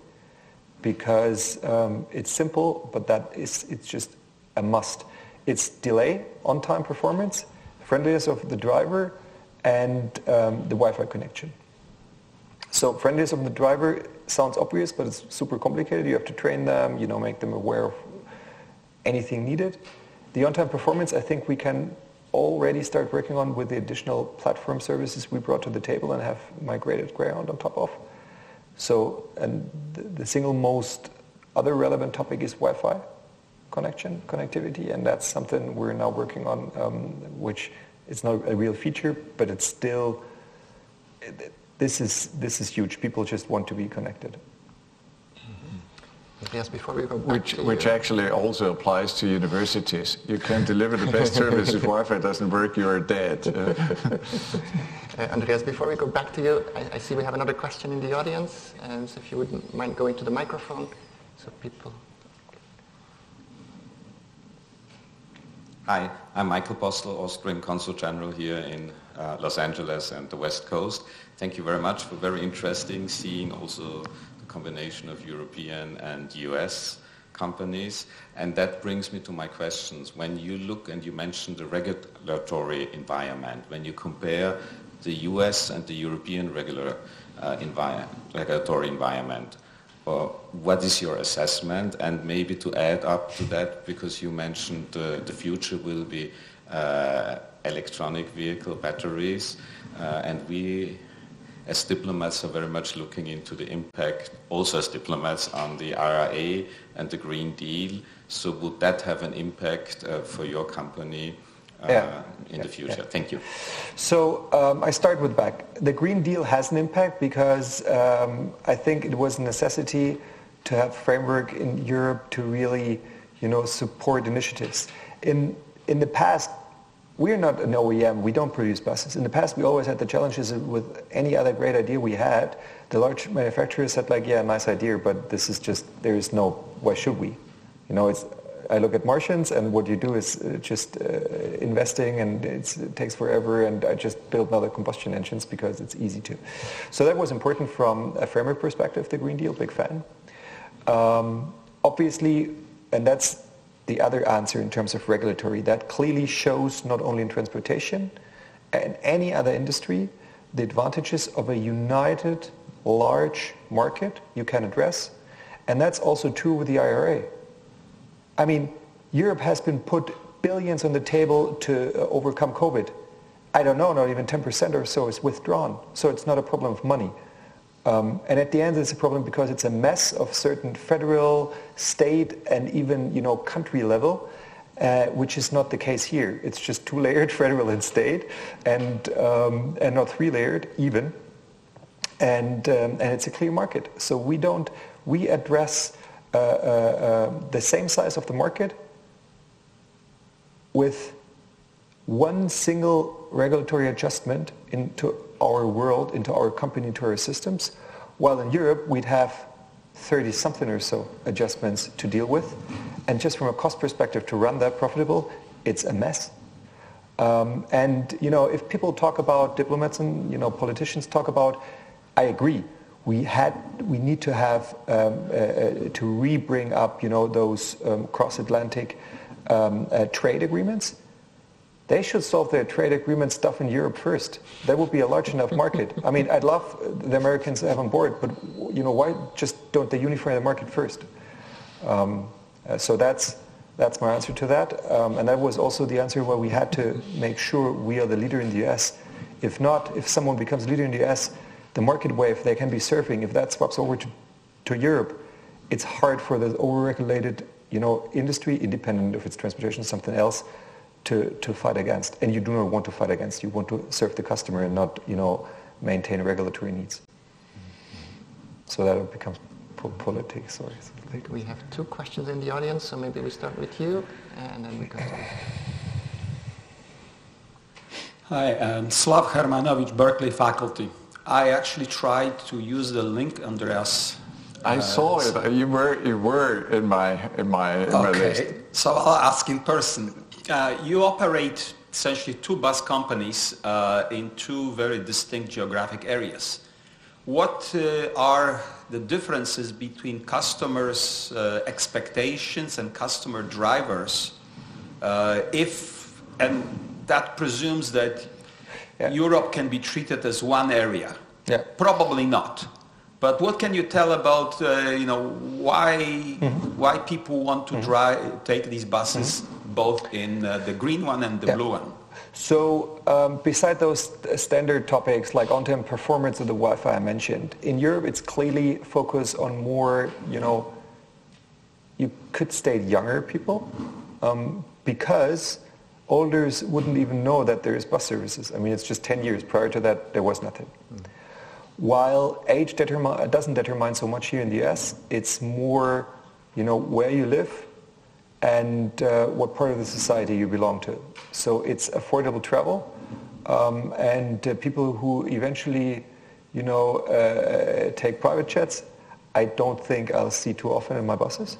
because um, it's simple, but that is it's just a must. It's delay, on-time performance, friendliness of the driver, and um, the Wi-Fi connection. So friendliness of the driver sounds obvious, but it's super complicated. You have to train them, you know, make them aware of anything needed. The on-time performance, I think we can already start working on with the additional platform services we brought to the table and have migrated Greyhound on top of. So, and the, single most other relevant topic is Wi-Fi connection, connectivity, and that's something we're now working on, um, which is not a real feature, but it's still, this is, this is huge. People just want to be connected. Yes, before we go back Which, to which actually also applies to universities. You can deliver the best service if Wi-Fi doesn't work, you're dead. Uh, Uh, Andreas, before we go back to you, I, I see we have another question in the audience, and so if you wouldn't mind going to the microphone, so people. Hi, I'm Michael Postl, Austrian Consul General here in uh, Los Angeles and the West Coast. Thank you very much for very interesting seeing also the combination of European and US companies. And that brings me to my questions. When you look and you mentioned the regulatory environment, when you compare the US and the European regular, uh, envi- regulatory environment, uh, what is your assessment? And maybe to add up to that, because you mentioned uh, the future will be uh, electronic vehicle batteries, uh, and we as diplomats are very much looking into the impact, also as diplomats, on the IRA and the Green Deal. So would that have an impact uh, for your company uh, Yeah. in the future? Thank you. So um, I start with back. The Green Deal has an impact because um, I think it was a necessity to have framework in Europe to really, you know, support initiatives. In in the past, we're not an OEM. We don't produce buses. In the past, we always had the challenges with any other great idea we had. The large manufacturers said like, yeah, nice idea, but this is just there is no. Why should we? You know, it's I look at Martians, and what you do is uh, just uh, investing, and it takes forever, and I just build another combustion engines because it's easy to. So that was important from a framework perspective, the Green Deal, big fan. Um, obviously, and that's the other answer in terms of regulatory, that clearly shows not only in transportation and any other industry, the advantages of a united, large market you can address. And that's also true with the IRA. I mean, Europe has been put billions on the table to uh, overcome COVID. I don't know, not even 10% or so is withdrawn. So it's not a problem of money. Um, and at the end, it's a problem because it's a mess of certain federal, state, and even you know country level, uh, which is not the case here. It's just two layered, federal and state, and um, and not three layered even. And um, and it's a clear market. So we don't we address uh, uh, uh, the same size of the market with one single regulatory adjustment into our world, into our company, into our systems, while in Europe we'd have 30 something or so adjustments to deal with. And just from a cost perspective to run that profitable, it's a mess. Um, and you know, if people talk about diplomats and you know politicians talk about, I agree. We had, we need to have um, uh, uh, to re-bring up, you know, those um, cross-Atlantic um, uh, trade agreements. They should solve their trade agreement stuff in Europe first. That would be a large enough market. I mean, I'd love the Americans to have on board, but you know, why just don't they unify the market first? Um, uh, so that's that's my answer to that, um, and that was also the answer why we had to make sure we are the leader in the US. If not, if someone becomes leader in the US, the market wave they can be surfing, if that swaps over to, to Europe, it's hard for the over-regulated you know, industry, independent if it's transportation or something else, to, to fight against. And you do not want to fight against. You want to serve the customer and not, you know, maintain regulatory needs. So that becomes po- politics. Sorry. We have two questions in the audience, so maybe we start with you, and then we go to... Hi, I'm Slav Hermanovich, Berkeley faculty. I actually tried to use the link Andreas. I uh, saw it. You were you were in my in my in my list. Okay, so I'll ask in person. Uh, you operate essentially two bus companies uh, in two very distinct geographic areas. What uh, are the differences between customers' uh, expectations and customer drivers uh, if, and that presumes that Yeah. Europe can be treated as one area? Yeah. Probably not. But what can you tell about, uh, you know, why, why people want to drive, take these buses both in uh, the green one and the Yeah. blue one? So um, beside those standard topics like on-time performance of the Wi-Fi I mentioned, in Europe it's clearly focused on more, you know, you could state younger people um, because olders wouldn't even know that there is bus services. I mean, it's just 10 years. Prior to that, there was nothing. Mm. While age doesn't determine so much here in the US, it's more, you know, where you live and uh, what part of the society you belong to. So it's affordable travel, um, and uh, people who eventually, you know, uh, take private jets, I don't think I'll see too often in my buses.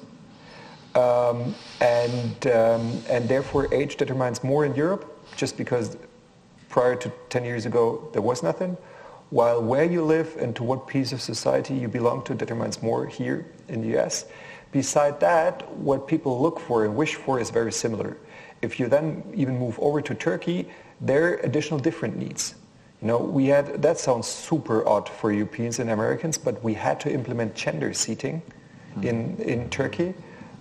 Um, and, um, and therefore age determines more in Europe, just because prior to 10 years ago there was nothing, while where you live and to what piece of society you belong to determines more here in the US. Beside that, what people look for and wish for is very similar. If you then even move over to Turkey, there are additional different needs. You know, we had, that sounds super odd for Europeans and Americans, but we had to implement gender seating mm. in, in Turkey.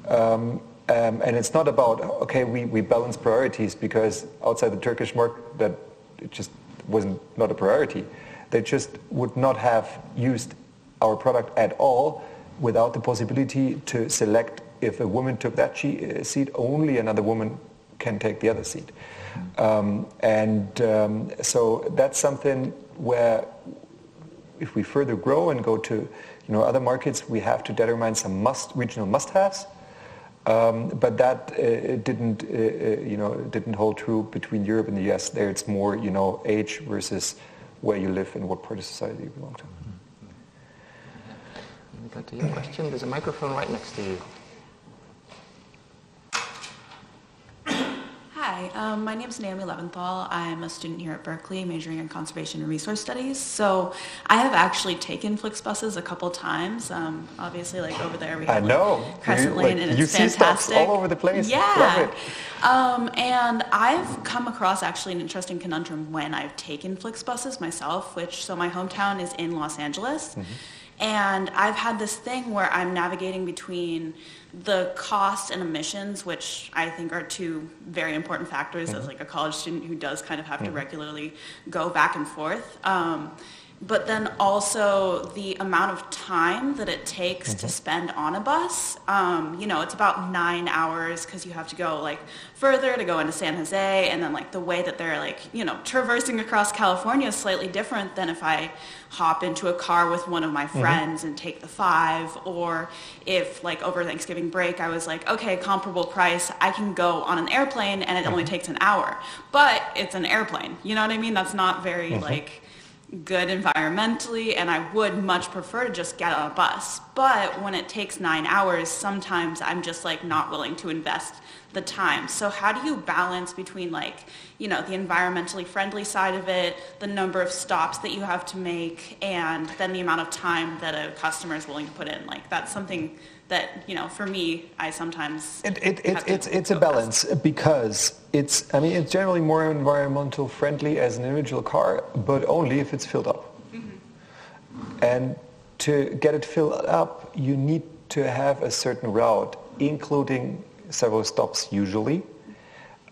Um, um, and it's not about, okay, we, we balance priorities because outside the Turkish market that it just wasn't not a priority. They just would not have used our product at all without the possibility to select if a woman took that uh, seat, only another woman can take the other seat. Um, and um, so that's something where if we further grow and go to you know, other markets, we have to determine some must, regional must-haves. Um, but that uh, didn't, uh, uh you know, didn't hold true between Europe and the US. There it's more, you know, age versus where you live and what part of society you belong to go to your question. There's a microphone right next to you. Hi, um, my name is Naomi Leventhal. I'm a student here at Berkeley majoring in conservation and resource studies. So I have actually taken Flixbuses a couple times. Um, obviously, like over there we have I know. Like, Crescent Lane like, and it's you fantastic. see all over the place. Yeah. Um, and I've come across actually an interesting conundrum when I've taken Flixbuses myself, which so my hometown is in Los Angeles. Mm-hmm. And I've had this thing where I'm navigating between the cost and emissions, which I think are two very important factors mm-hmm. as like a college student who does kind of have mm-hmm. to regularly go back and forth. Um, but then also the amount of time that it takes mm-hmm. to spend on a bus. Um, you know, it's about nine hours because you have to go like further to go into San Jose, and then like the way that they're like you know traversing across California is slightly different than if I hop into a car with one of my mm-hmm. friends mm-hmm. and take the five, or if like over Thanksgiving break I was like, okay, comparable price, I can go on an airplane and it mm-hmm. only takes an hour, but it's an airplane. You know what I mean? That's not very mm-hmm. like good environmentally and I would much prefer to just get on a bus. But when it takes nine hours, sometimes I'm just like not willing to invest the time. So how do you balance between like, you know, the environmentally friendly side of it, the number of stops that you have to make, and then the amount of time that a customer is willing to put in? Like that's something that you know for me I sometimes it, it, it it's it's a balance because it's I mean it's generally more environmental friendly as an individual car but only if it's filled up. Mm-hmm. and to get it filled up you need to have a certain route including several stops usually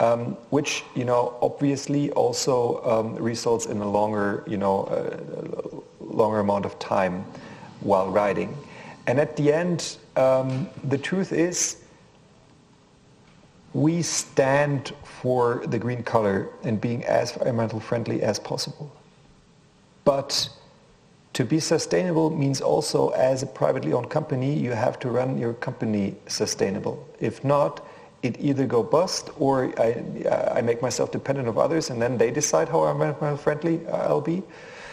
um, which you know obviously also um, results in a longer you know uh, longer amount of time while riding. And at the end um, the truth is we stand for the green color and being as environmental friendly as possible. But to be sustainable means also as a privately owned company, you have to run your company sustainable. If not, it either go bust or I, I make myself dependent of others and then they decide how environmental friendly I'll be.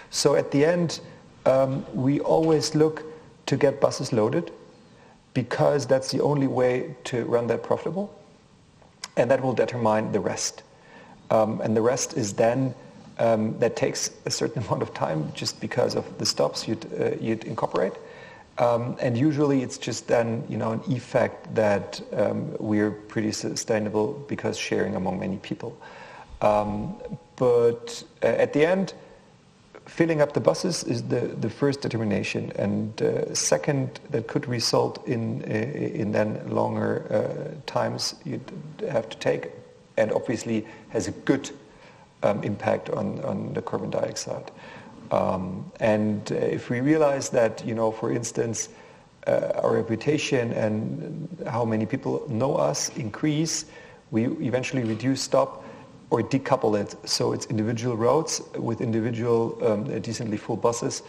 So at the end, um, we always look to get buses loaded because that's the only way to run that profitable. And that will determine the rest. Um, and the rest is then, um, that takes a certain amount of time just because of the stops you'd, uh, you'd incorporate. Um, and usually it's just then, you know, an effect that um, we're pretty sustainable because sharing among many people. Um, but uh, at the end, filling up the buses is the, the first determination. And uh, second, that could result in, uh, in then longer uh, times you'd have to take and obviously has a good um, impact on, on the carbon dioxide. Um, and uh, if we realize that, you know, for instance, uh, our reputation and how many people know us increase, we eventually reduce stop or decouple it. So it's individual routes with individual um, decently full buses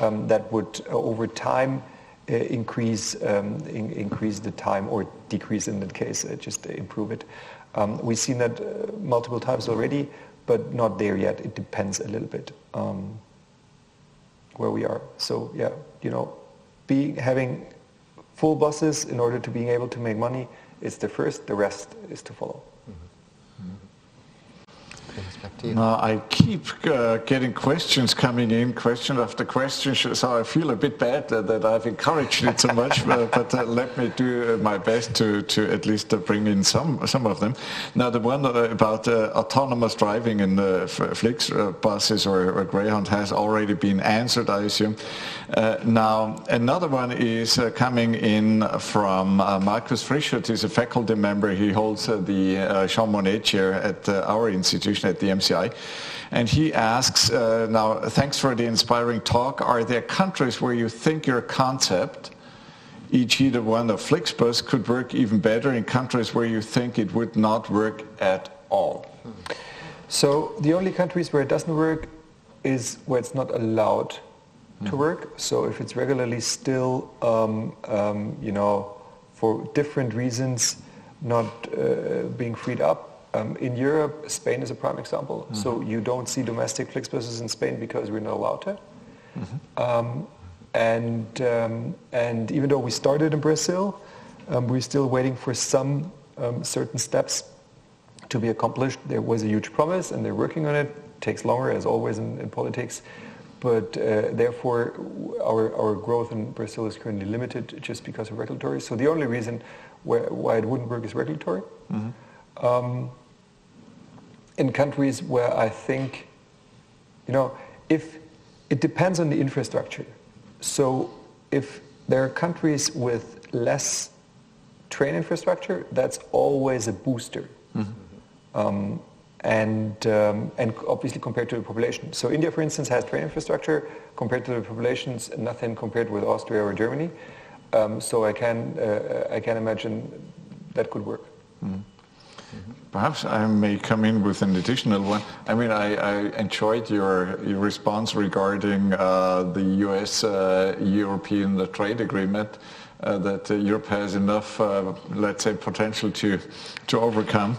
um, that would uh, over time uh, increase um, in, increase the time or decrease in that case, uh, just improve it. Um, we've seen that uh, multiple times already, but not there yet. It depends a little bit um, where we are. So yeah, you know, being having full buses in order to being able to make money is the first. The rest is to follow. Now I keep uh, getting questions coming in, question after question, so I feel a bit bad that, that I've encouraged it so much, but, but uh, let me do uh, my best to, to at least uh, bring in some, some of them. Now the one uh, about uh, autonomous driving in the Flix buses or, or, Greyhound has already been answered, I assume. now another one is coming in from Markus Frischhut, he's a faculty member, he holds the Jean Monnet chair at our institution at the MCI. And he asks, uh, now, thanks for the inspiring talk. Are there countries where you think your concept, e.g. the one of Flixbus, could work even better in countries where you think it would not work at all? So the only countries where it doesn't work is where it's not allowed to mm-hmm. work. So if it's regularly still, um, um, you know, for different reasons, not uh, being freed up, um, in Europe, Spain is a prime example. Mm-hmm. So you don't see domestic Flixbuses in Spain because we're not allowed to. Mm-hmm. Um, and, um, and even though we started in Brazil, um, we're still waiting for some um, certain steps to be accomplished. There was a huge promise and they're working on it. it takes longer as always in, in politics. But uh, therefore, our, our growth in Brazil is currently limited just because of regulatory. So the only reason where, why it wouldn't work is regulatory. Mm-hmm. In countries where I think, you know, if it depends on the infrastructure. So if there are countries with less train infrastructure, that's always a booster. Mm-hmm. Um, and, um, and obviously compared to the population. So India, for instance, has train infrastructure compared to the populations, nothing compared with Austria or Germany. Um, so I can, uh, I can imagine that could work. Mm-hmm. Perhaps I may come in with an additional one. I mean, I, I enjoyed your, your response regarding uh, the U.S.-European uh, trade agreement uh, that uh, Europe has enough, uh, let's say, potential to, to overcome.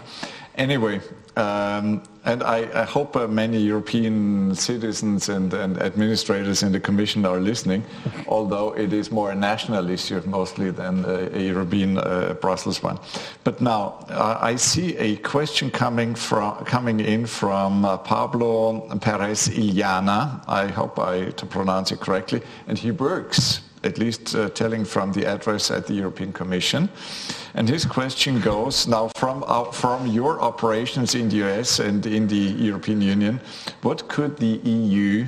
Anyway, um, and I, I hope uh, many European citizens and, and, administrators in the Commission are listening, although it is more a national issue mostly than a, a European uh, Brussels one. But now uh, I see a question coming from coming in from uh, Pablo Perez Iliana. I hope I to pronounce it correctly, and he works at least uh, telling from the address at the European Commission. And his question goes, now from, from your operations in the US and in the European Union, what could the EU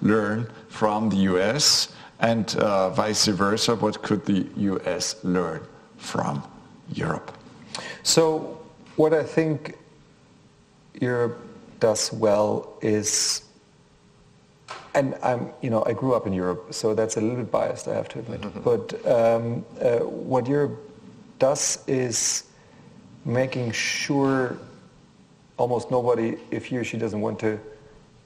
learn from the US and uh, vice versa, what could the US learn from Europe? So what I think Europe does well is and I'm, you know, I grew up in Europe, so that's a little bit biased, I have to admit. Mm-hmm. But um, uh, what Europe does is making sure almost nobody, if he or she doesn't want to,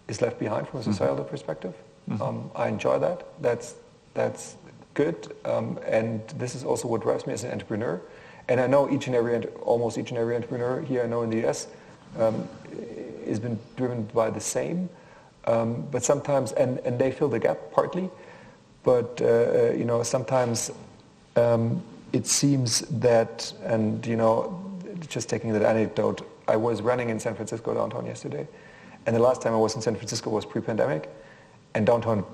is left behind from a mm-hmm. societal mm-hmm. perspective. Mm-hmm. Um, I enjoy that. That's that's good, um, and this is also what drives me as an entrepreneur. And I know each and every, almost each and every entrepreneur here I know in the U.S. Um, has been driven by the same. Um, but sometimes, and, and they fill the gap partly, but uh, uh, you know sometimes um, it seems that, and you know, just taking that anecdote, I was running in San Francisco downtown yesterday, and the last time I was in San Francisco was pre-pandemic, and downtown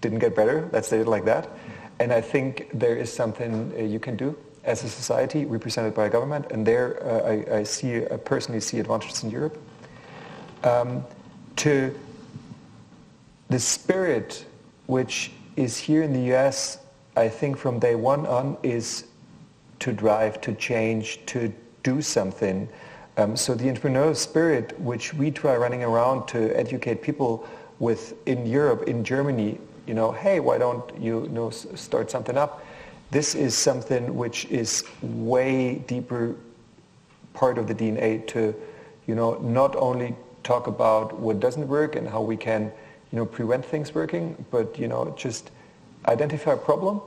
didn't get better. Let's say it like that. And I think there is something uh, you can do as a society represented by a government, and there uh, I, I, see, I personally see advantages in Europe. Um, to the spirit which is here in the US, I think from day one on, is to drive, to change, to do something. Um, so the entrepreneurial spirit, which we try running around to educate people with in Europe, in Germany, you know, hey, why don't you, you know, start something up? This is something which is way deeper part of the DNA to, you know, not only talk about what doesn't work and how we can, you know, prevent things working, but, you know, just identify a problem,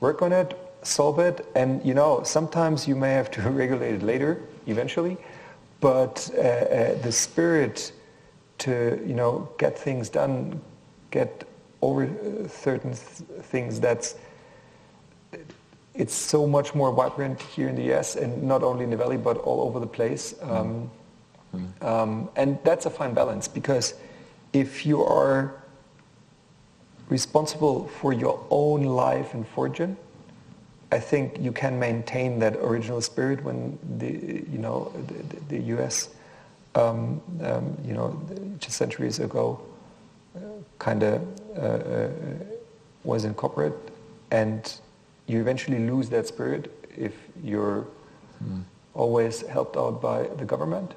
work on it, solve it, and, you know, sometimes you may have to regulate it later, eventually, but uh, uh, the spirit to, you know, get things done, get over certain th- things that's it's so much more vibrant here in the US and not only in the valley but all over the place um, mm. um, and that's a fine balance because if you are responsible for your own life and fortune I think you can maintain that original spirit when the you know the, the US um, um, you know just centuries ago uh, kind of uh, uh, was in corporate and you eventually lose that spirit if you're mm. always helped out by the government.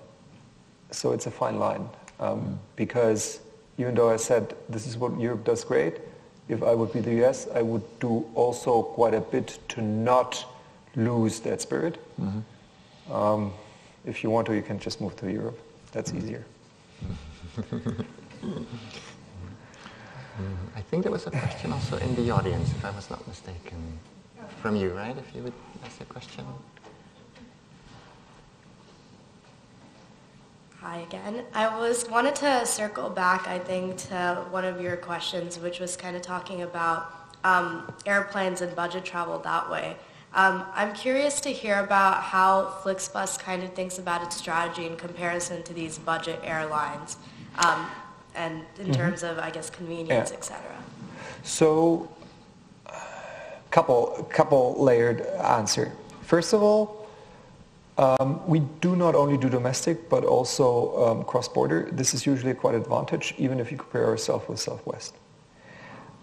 So it's a fine line um, mm. because even though I said this is what Europe does great, if I would be the US, I would do also quite a bit to not lose that spirit. Mm-hmm. Um, if you want to, you can just move to Europe. That's mm-hmm. easier. I think there was a question also in the audience, if I was not mistaken from you, right? If you would ask a question. Hi again. I was wanted to circle back, I think, to one of your questions, which was kind of talking about um, airplanes and budget travel that way. Um, I'm curious to hear about how Flixbus kind of thinks about its strategy in comparison to these budget airlines, um, and in mm-hmm. terms of, I guess, convenience, yeah. etc. So couple, couple layered answer. First of all, um, we do not only do domestic, but also um, cross-border. This is usually quite an advantage, even if you compare ourselves with Southwest.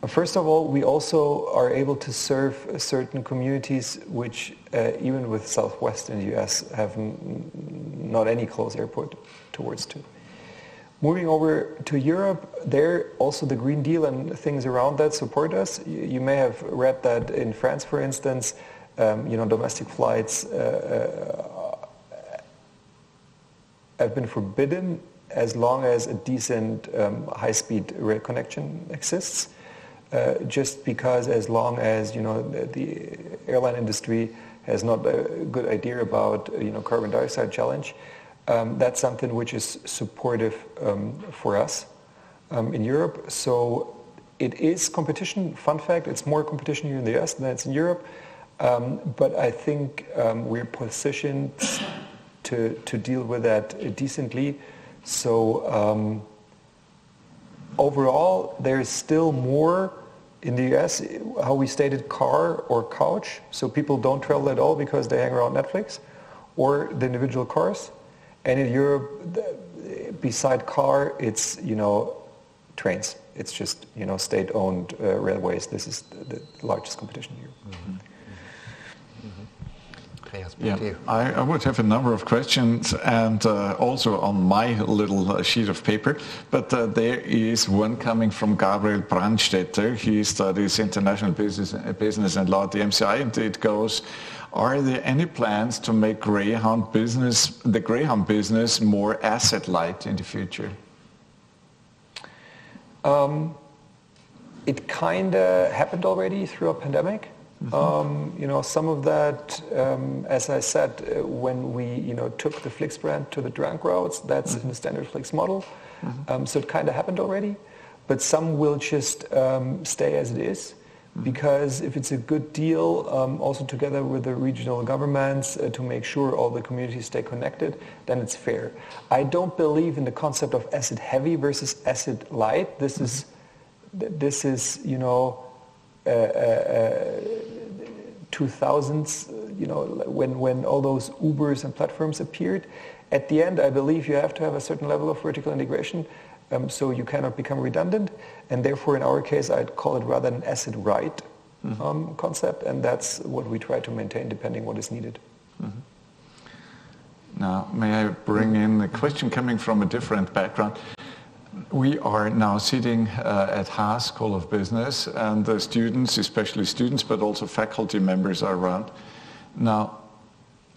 First of all, we also are able to serve certain communities which, uh, even with Southwest in the US, have not any close airport towards to. Moving over to Europe, there also the Green Deal and things around that support us. You, you may have read that in France, for instance, um, you know, domestic flights uh, uh, have been forbidden as long as a decent um, high-speed rail connection exists. Uh, just because as long as you know the, airline industry has not a good idea about you know carbon dioxide challenge, um, that's something which is supportive um, for us um, in Europe. So it is competition. Fun fact, it's more competition here in the US than it's in Europe. Um, but I think um, we're positioned to, to deal with that decently. So um, overall, there's still more in the US, how we stated car or couch. So people don't travel at all because they hang around Netflix or the individual cars. And in Europe, beside car, it's, you know, trains. It's just, you know, state-owned uh, railways. This is the, the largest competition here. Yeah, I, I, would have a number of questions and uh, also on my little uh, sheet of paper, but uh, there is one coming from Gabriel Brandstetter. He studies international business, business and law at the MCI and it goes, are there any plans to make Greyhound business, the Greyhound business more asset light in the future? Um, it kind of happened already through a pandemic. Mm-hmm. Um, you know, some of that, um, as I said, uh, when we, you know, took the Flix brand to the trunk routes, that's mm-hmm. in the standard Flix model. Mm-hmm. Um, so it kind of happened already. But some will just um, stay as it is because if it's a good deal, um, also together with the regional governments uh, to make sure all the communities stay connected, then it's fair. I don't believe in the concept of asset heavy versus asset light. This mm-hmm. is, this is, you know, 2000s, uh, you know, when, when all those Ubers and platforms appeared. At the end, I believe you have to have a certain level of vertical integration um, so you cannot become redundant. And therefore, in our case, I'd call it rather an asset right mm-hmm. um, concept, and that's what we try to maintain depending what is needed. Mm-hmm. Now, may I bring in a question coming from a different background? We are now sitting uh, at Haas School of Business and the students, especially students, but also faculty members are around. Now,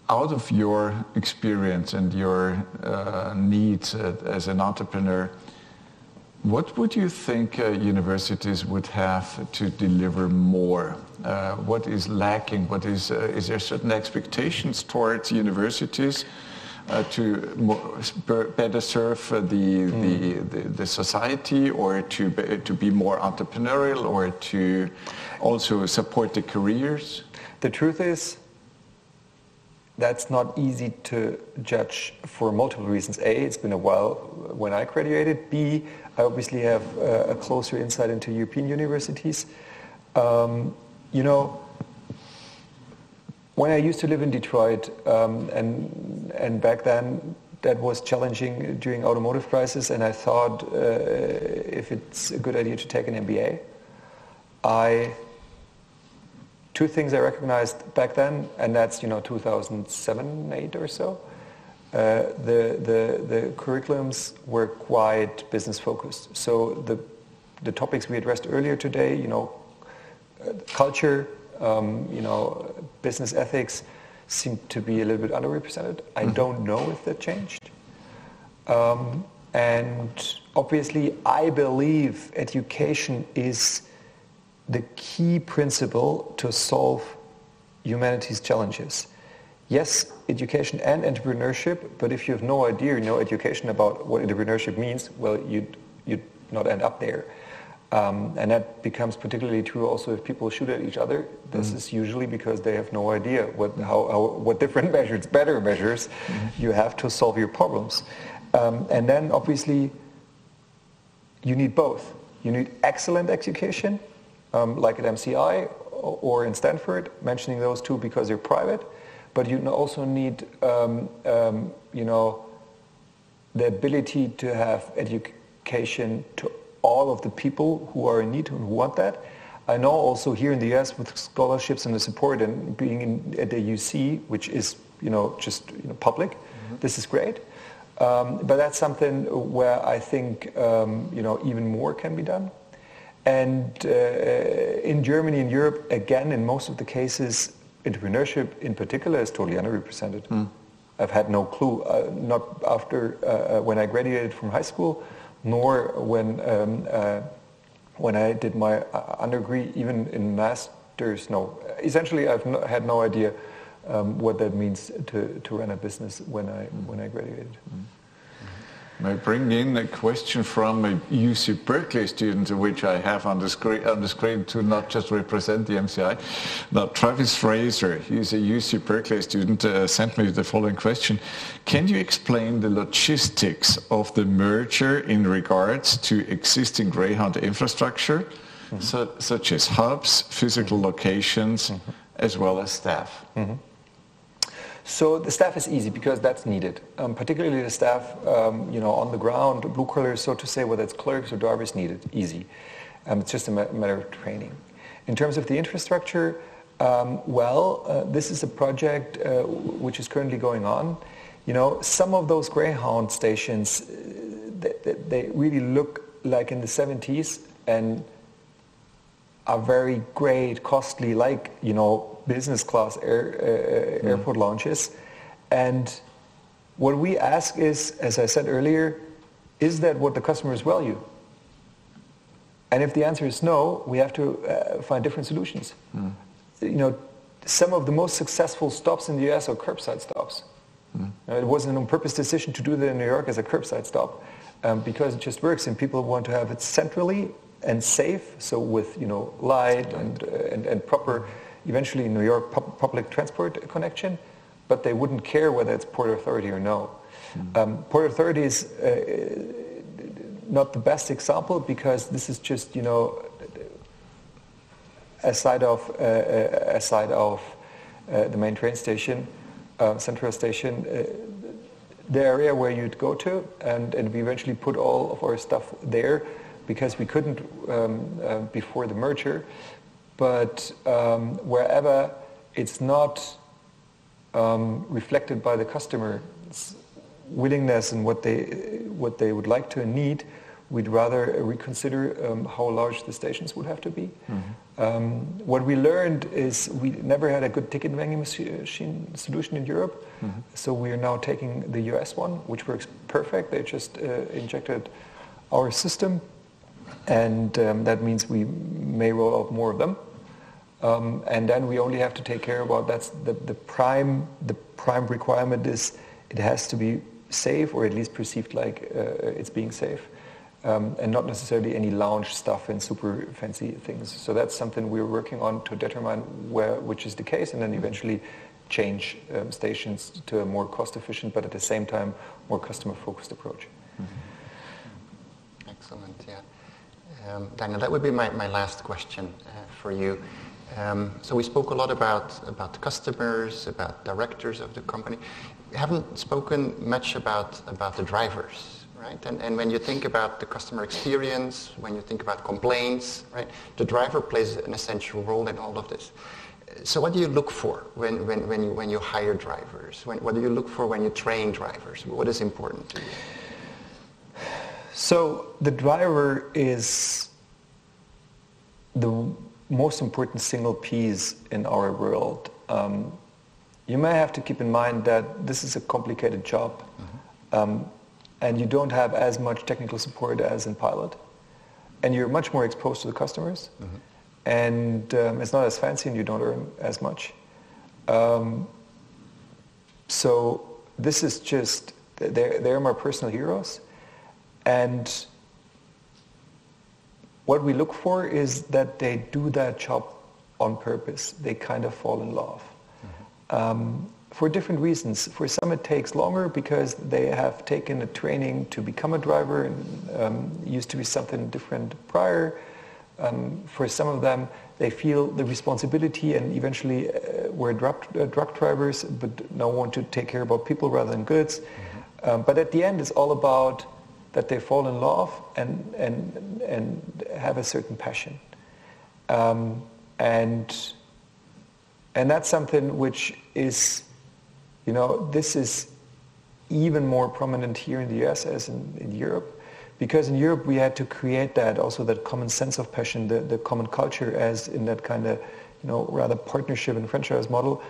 out of your experience and your uh, needs as an entrepreneur, what would you think uh, universities would have to deliver more? Uh, what is lacking? What is, uh, is there certain expectations towards universities to more, better serve uh, the, mm. the, the, the, society or to, be, to be more entrepreneurial or to also support the careers? The truth is, that's not easy to judge for multiple reasons. A, it's been a while when I graduated. B, I obviously have a closer insight into European universities. Um, you know, when I used to live in Detroit, um, and and back then that was challenging during automotive crisis, and I thought uh, if it's a good idea to take an MBA, I two things I recognized back then, and that's you know 2007, eight or so. Uh, the, the, the curriculums were quite business focused. So the, the topics we addressed earlier today, you know, culture, um, you know, business ethics seem to be a little bit underrepresented. I mm-hmm. don't know if that changed. Um, and obviously, I believe education is the key principle to solve humanity's challenges yes, education and entrepreneurship, but if you have no idea, no education about what entrepreneurship means, well, you'd, you'd not end up there. Um, and that becomes particularly true also if people shoot at each other. This mm is usually because they have no idea what, how, how, what different measures, better measures, mm you have to solve your problems. Um, and then obviously you need both. You need excellent education, um, like at MCI or in Stanford, mentioning those two because they're private but you also need, um, um, you know, the ability to have education to all of the people who are in need and who want that. I know also here in the US with scholarships and the support and being in, at the UC, which is, you know, just you know, public, mm-hmm. this is great. Um, but that's something where I think, um, you know, even more can be done. And uh, in Germany and Europe, again, in most of the cases, entrepreneurship in particular is totally underrepresented. Mm. I've had no clue, uh, not after uh, uh, when I graduated from high school, nor when um, uh, when I did my uh, undergrad, even in masters. No, essentially, I've no, had no idea um, what that means to, to run a business when I when I graduated. Mm. May I bring in a question from a UC Berkeley student, which I have on the screen, on the screen to not just represent the MCI. Now, Travis Fraser, he's a UC Berkeley student, uh, sent me the following question. Can you explain the logistics of the merger in regards to existing Greyhound infrastructure, mm-hmm. so, such as hubs, physical locations, mm-hmm. as well as staff? Mm-hmm. So the staff is easy because that's needed, um, particularly the staff, um, you know, on the ground, blue collars, so to say, whether it's clerks or drivers needed, easy. Um, it's just a matter of training. In terms of the infrastructure, um, well, uh, this is a project uh, which is currently going on. You know, some of those Greyhound stations, uh, they, they really look like in the 70s and are very great, costly, like, you know, business class air, uh, mm. airport launches. And what we ask is, as I said earlier, is that what the customers value? And if the answer is no, we have to uh, find different solutions. Mm. You know, some of the most successful stops in the US are curbside stops. Mm. it wasn't an on-purpose decision to do that in New York as a curbside stop um, because it just works and people want to have it centrally and safe, so with you know light and, uh, and, and proper eventually New York pu- public transport connection, but they wouldn't care whether it's Port Authority or no. Mm. Um, Port Authority is uh, not the best example because this is just, you know, aside of, uh, aside of uh, the main train station, uh, Central Station, uh, the area where you'd go to, and, and we eventually put all of our stuff there because we couldn't um, uh, before the merger but um, wherever it's not um, reflected by the customer's willingness and what they what they would like to and need, we'd rather reconsider um, how large the stations would have to be. Mm-hmm. Um, what we learned is we never had a good ticket vending machine solution in Europe, mm-hmm. so we are now taking the US one, which works perfect. They just uh, injected our system, and um, that means we may roll out more of them. Um, and then we only have to take care about that's the, the prime the prime requirement is it has to be safe or at least perceived like uh, it's being safe um, and not necessarily any lounge stuff and super fancy things. So that's something we're working on to determine where, which is the case, and then eventually change um, stations to a more cost-efficient, but at the same time more customer-focused approach. Mm-hmm. Excellent. Yeah, um, Daniel, that would be my, my last question uh, for you. Um, so we spoke a lot about about customers, about directors of the company. We haven't spoken much about about the drivers right? And, and when you think about the customer experience, when you think about complaints, right, the driver plays an essential role in all of this. So what do you look for when, when, when, you, when you hire drivers? When, what do you look for when you train drivers? What is important to you? So the driver is the most important single piece in our world. Um, you may have to keep in mind that this is a complicated job. Mm-hmm. Um, and you don't have as much technical support as in pilot. And you're much more exposed to the customers. Mm-hmm. And um, it's not as fancy and you don't earn as much. Um, so this is just, they're, they're my personal heroes. And what we look for is that they do that job on purpose. They kind of fall in love. Mm-hmm. Um, for different reasons. For some it takes longer because they have taken a training to become a driver and um, used to be something different prior. Um, for some of them, they feel the responsibility and eventually uh, were drug, uh, drug drivers but now want to take care about people rather than goods. Mm-hmm. Um, but at the end, it's all about that they fall in love and, and, and have a certain passion. Um, and, and that's something which is you know, this is even more prominent here in the US as in, in Europe. Because in Europe we had to create that, also that common sense of passion, the, the common culture as in that kind of, you know, rather partnership and franchise model.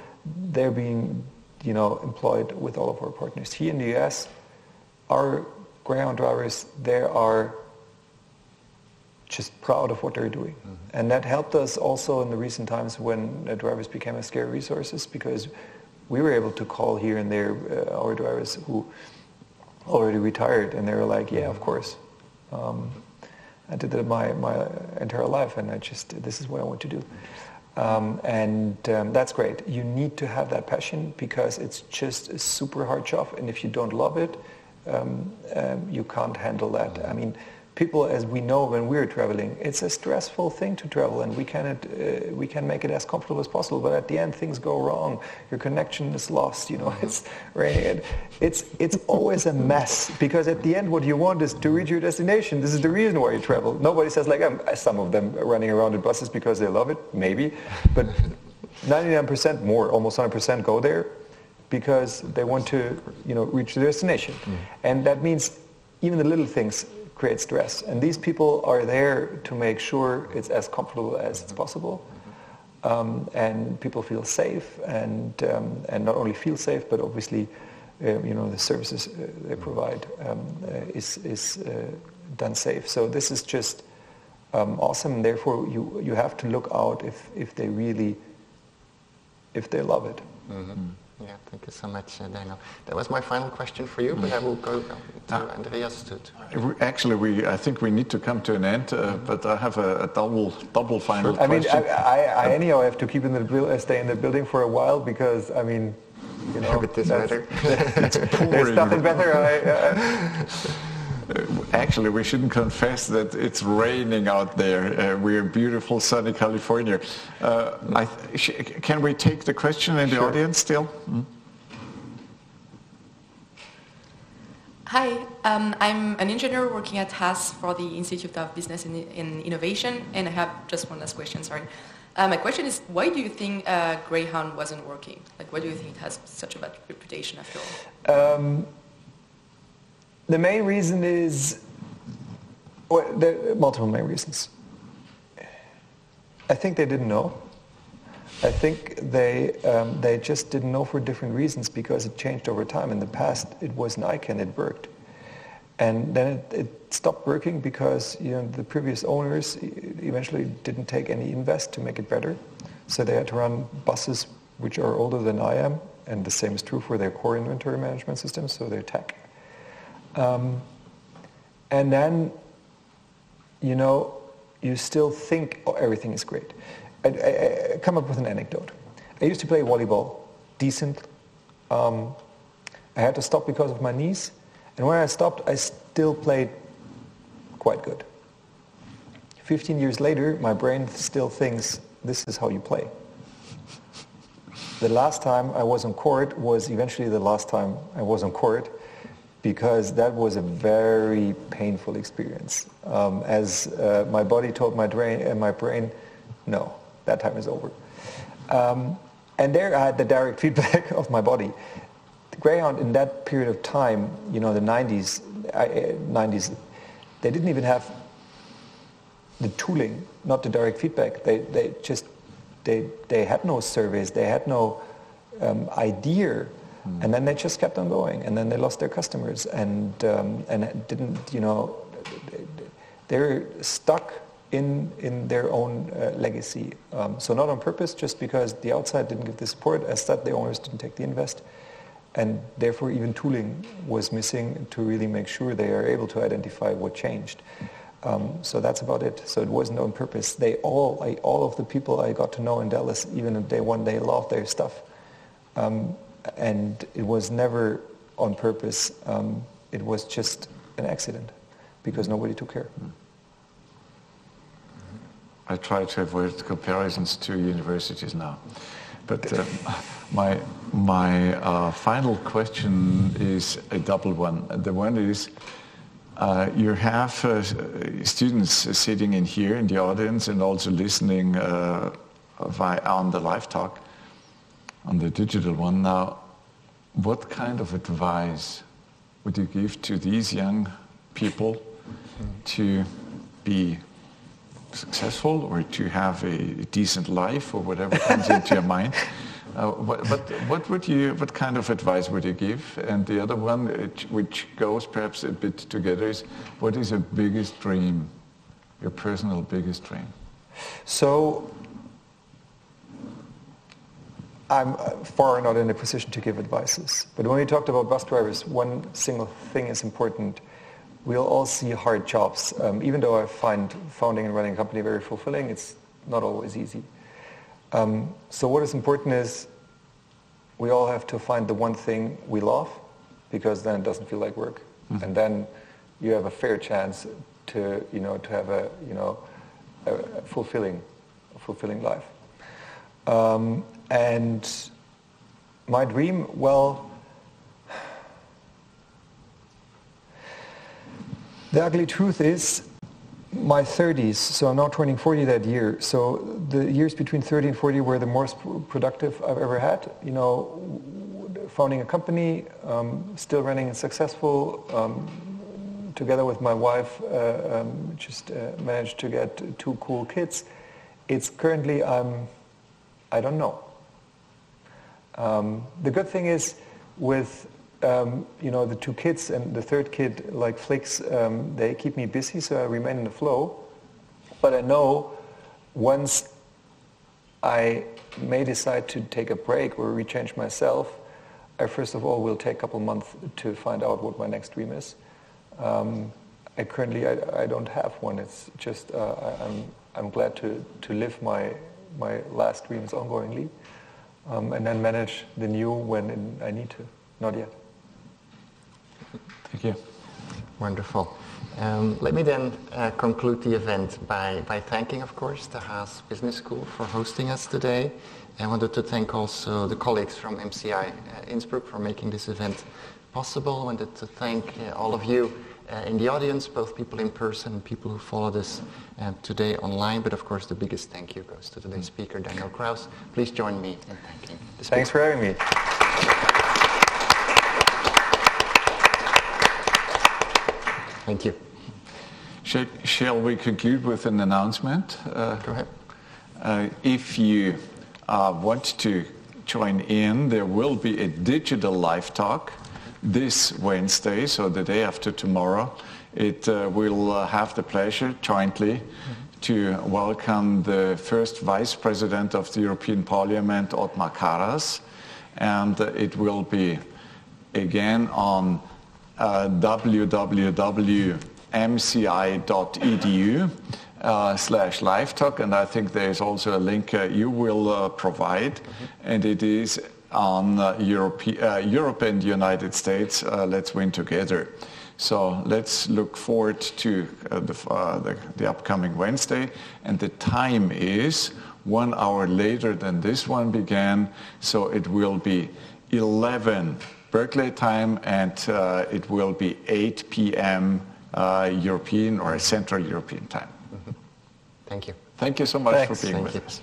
They're being, you know, employed with all of our partners. Here in the US, our Greyhound drivers, they are just proud of what they're doing. Mm-hmm. And that helped us also in the recent times when drivers became a scarce resources because we were able to call here and there uh, our drivers who already retired, and they were like, "Yeah, of course." Um, I did that my my entire life, and I just this is what I want to do. Um, and um, that's great. You need to have that passion because it's just a super hard job, and if you don't love it, um, um, you can't handle that. I mean people, as we know when we're traveling, it's a stressful thing to travel, and we cannot uh, we can make it as comfortable as possible. But at the end, things go wrong. Your connection is lost. You know, it's raining. It's it's always a mess because at the end, what you want is to reach your destination. This is the reason why you travel. Nobody says like um, some of them running around in buses because they love it, maybe, but 99% more, almost 100% go there because they want to, you know, reach their destination, mm. and that means even the little things create stress. And these people are there to make sure it's as comfortable as it's possible. Um, and people feel safe and, um, and not only feel safe, but obviously, uh, you know, the services uh, they provide um, uh, is, is uh, done safe. So this is just um, awesome. And therefore, you, you have to look out if, if they really, if they love it. Mm-hmm. Yeah, thank you so much, uh, Daniel. That was my final question for you, but I will go to ah. Andreas. To, to Actually, we I think we need to come to an end, uh, but I have a, a double double final sure. question. I mean, I, I, I anyhow have to keep in the uh, stay in the building for a while because I mean, you know, this better. There's nothing better. I, uh, Actually, we shouldn't confess that it's raining out there. Uh, we're in beautiful sunny California. Uh, can we take the question in the sure. audience still? Hmm? Hi, um, I'm an engineer working at Haas for the Institute of Business and Innovation, and I have just one last question, sorry. Uh, my question is, why do you think uh, Greyhound wasn't working? Like, why do you think it has such a bad reputation after all? Um, the main reason is, well, there are multiple main reasons. I think they didn't know. I think they, um, they just didn't know for different reasons because it changed over time. In the past, it was an icon, it worked. And then it, it, stopped working because you know, the previous owners eventually didn't take any invest to make it better. So they had to run buses which are older than I am, and the same is true for their core inventory management systems, so their tech. Um, and then, you know, you still think oh, everything is great. I, I, I, come up with an anecdote. I used to play volleyball, decent. Um, I had to stop because of my knees, and when I stopped, I still played quite good. 15 years later, my brain still thinks this is how you play. The last time I was on court was eventually the last time I was on court because that was a very painful experience. Um, as uh, my body told my brain, uh, my brain, no, that time is over. Um, and there I had the direct feedback of my body. The Greyhound in that period of time, you know, the 90s, I, 90s, they didn't even have the tooling, not the direct feedback. They, they just, they, they had no surveys, they had no um, idea Mm. And then they just kept on going, and then they lost their customers, and um, and didn't, you know, they're stuck in in their own uh, legacy. Um, so not on purpose, just because the outside didn't give the support. As that, the owners didn't take the invest, and therefore even tooling was missing to really make sure they are able to identify what changed. Um, so that's about it. So it wasn't on purpose. They all, I, all of the people I got to know in Dallas, even if they one day loved their stuff. Um, and it was never on purpose. Um, it was just an accident because nobody took care. I try to avoid comparisons to universities now. But uh, my, my uh, final question is a double one. The one is, uh, you have uh, students sitting in here in the audience and also listening uh, via, on the live talk on the digital one. Now, what kind of advice would you give to these young people to be successful or to have a decent life or whatever comes into your mind? Uh, what, what, would you, what kind of advice would you give? And the other one, which goes perhaps a bit together, is what is your biggest dream, your personal biggest dream? So I'm far not in a position to give advices. But when we talked about bus drivers, one single thing is important. We'll all see hard jobs. Um, even though I find founding and running a company very fulfilling, it's not always easy. Um, so what is important is we all have to find the one thing we love because then it doesn't feel like work. Mm-hmm. And then you have a fair chance to, you know, to have a, you know, a fulfilling, a fulfilling life. Um, and my dream, well, the ugly truth is my 30s, so I'm now turning 40 that year. So the years between 30 and 40 were the most productive I've ever had. You know, founding a company, um, still running and successful. Um, together with my wife, uh, um, just uh, managed to get two cool kids. It's currently, I'm, I don't know. Um, the good thing is with um, you know the two kids and the third kid like Flix, um, they keep me busy, so I remain in the flow. But I know once I may decide to take a break or rechange myself, I first of all will take a couple months to find out what my next dream is. Um, I currently I, I, don't have one. It's just uh, I, I'm I'm glad to to live my my last dreams ongoingly um, and then manage the new when I need to. Not yet. Thank you. Wonderful. Um, let me then uh, conclude the event by, by thanking, of course, the Haas Business School for hosting us today. I wanted to thank also the colleagues from MCI uh, Innsbruck for making this event possible. I wanted to thank uh, all of you in the audience, both people in person, and people who follow this uh, today online. But of course, the biggest thank you goes to today's speaker, Daniel Krauss. Please join me in thanking the speaker. Thanks for having me. Thank you. Shall, shall we conclude with an announcement? Uh, Go ahead. Uh, if you uh, want to join in, there will be a digital live talk this Wednesday, so the day after tomorrow. It uh, will uh, have the pleasure jointly to welcome the first Vice President of the European Parliament, Othmar Karas, and it will be again on uh, www.mci.edu uh, slash live talk and I think there's also a link uh, you will uh, provide mm-hmm. and it is on uh, Europe, uh, Europe and the United States uh, let's win together so let's look forward to the, the, the upcoming Wednesday and the time is one hour later than this one began so it will be 11 Berkeley time, and uh, it will be 8 p.m. Uh, European or Central European time. Mm-hmm. Thank you. Thank you so much Thanks. for being Thank with you. us.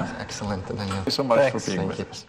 Excellent, Daniel. Thank you so much Thanks. for being Thank with you. us.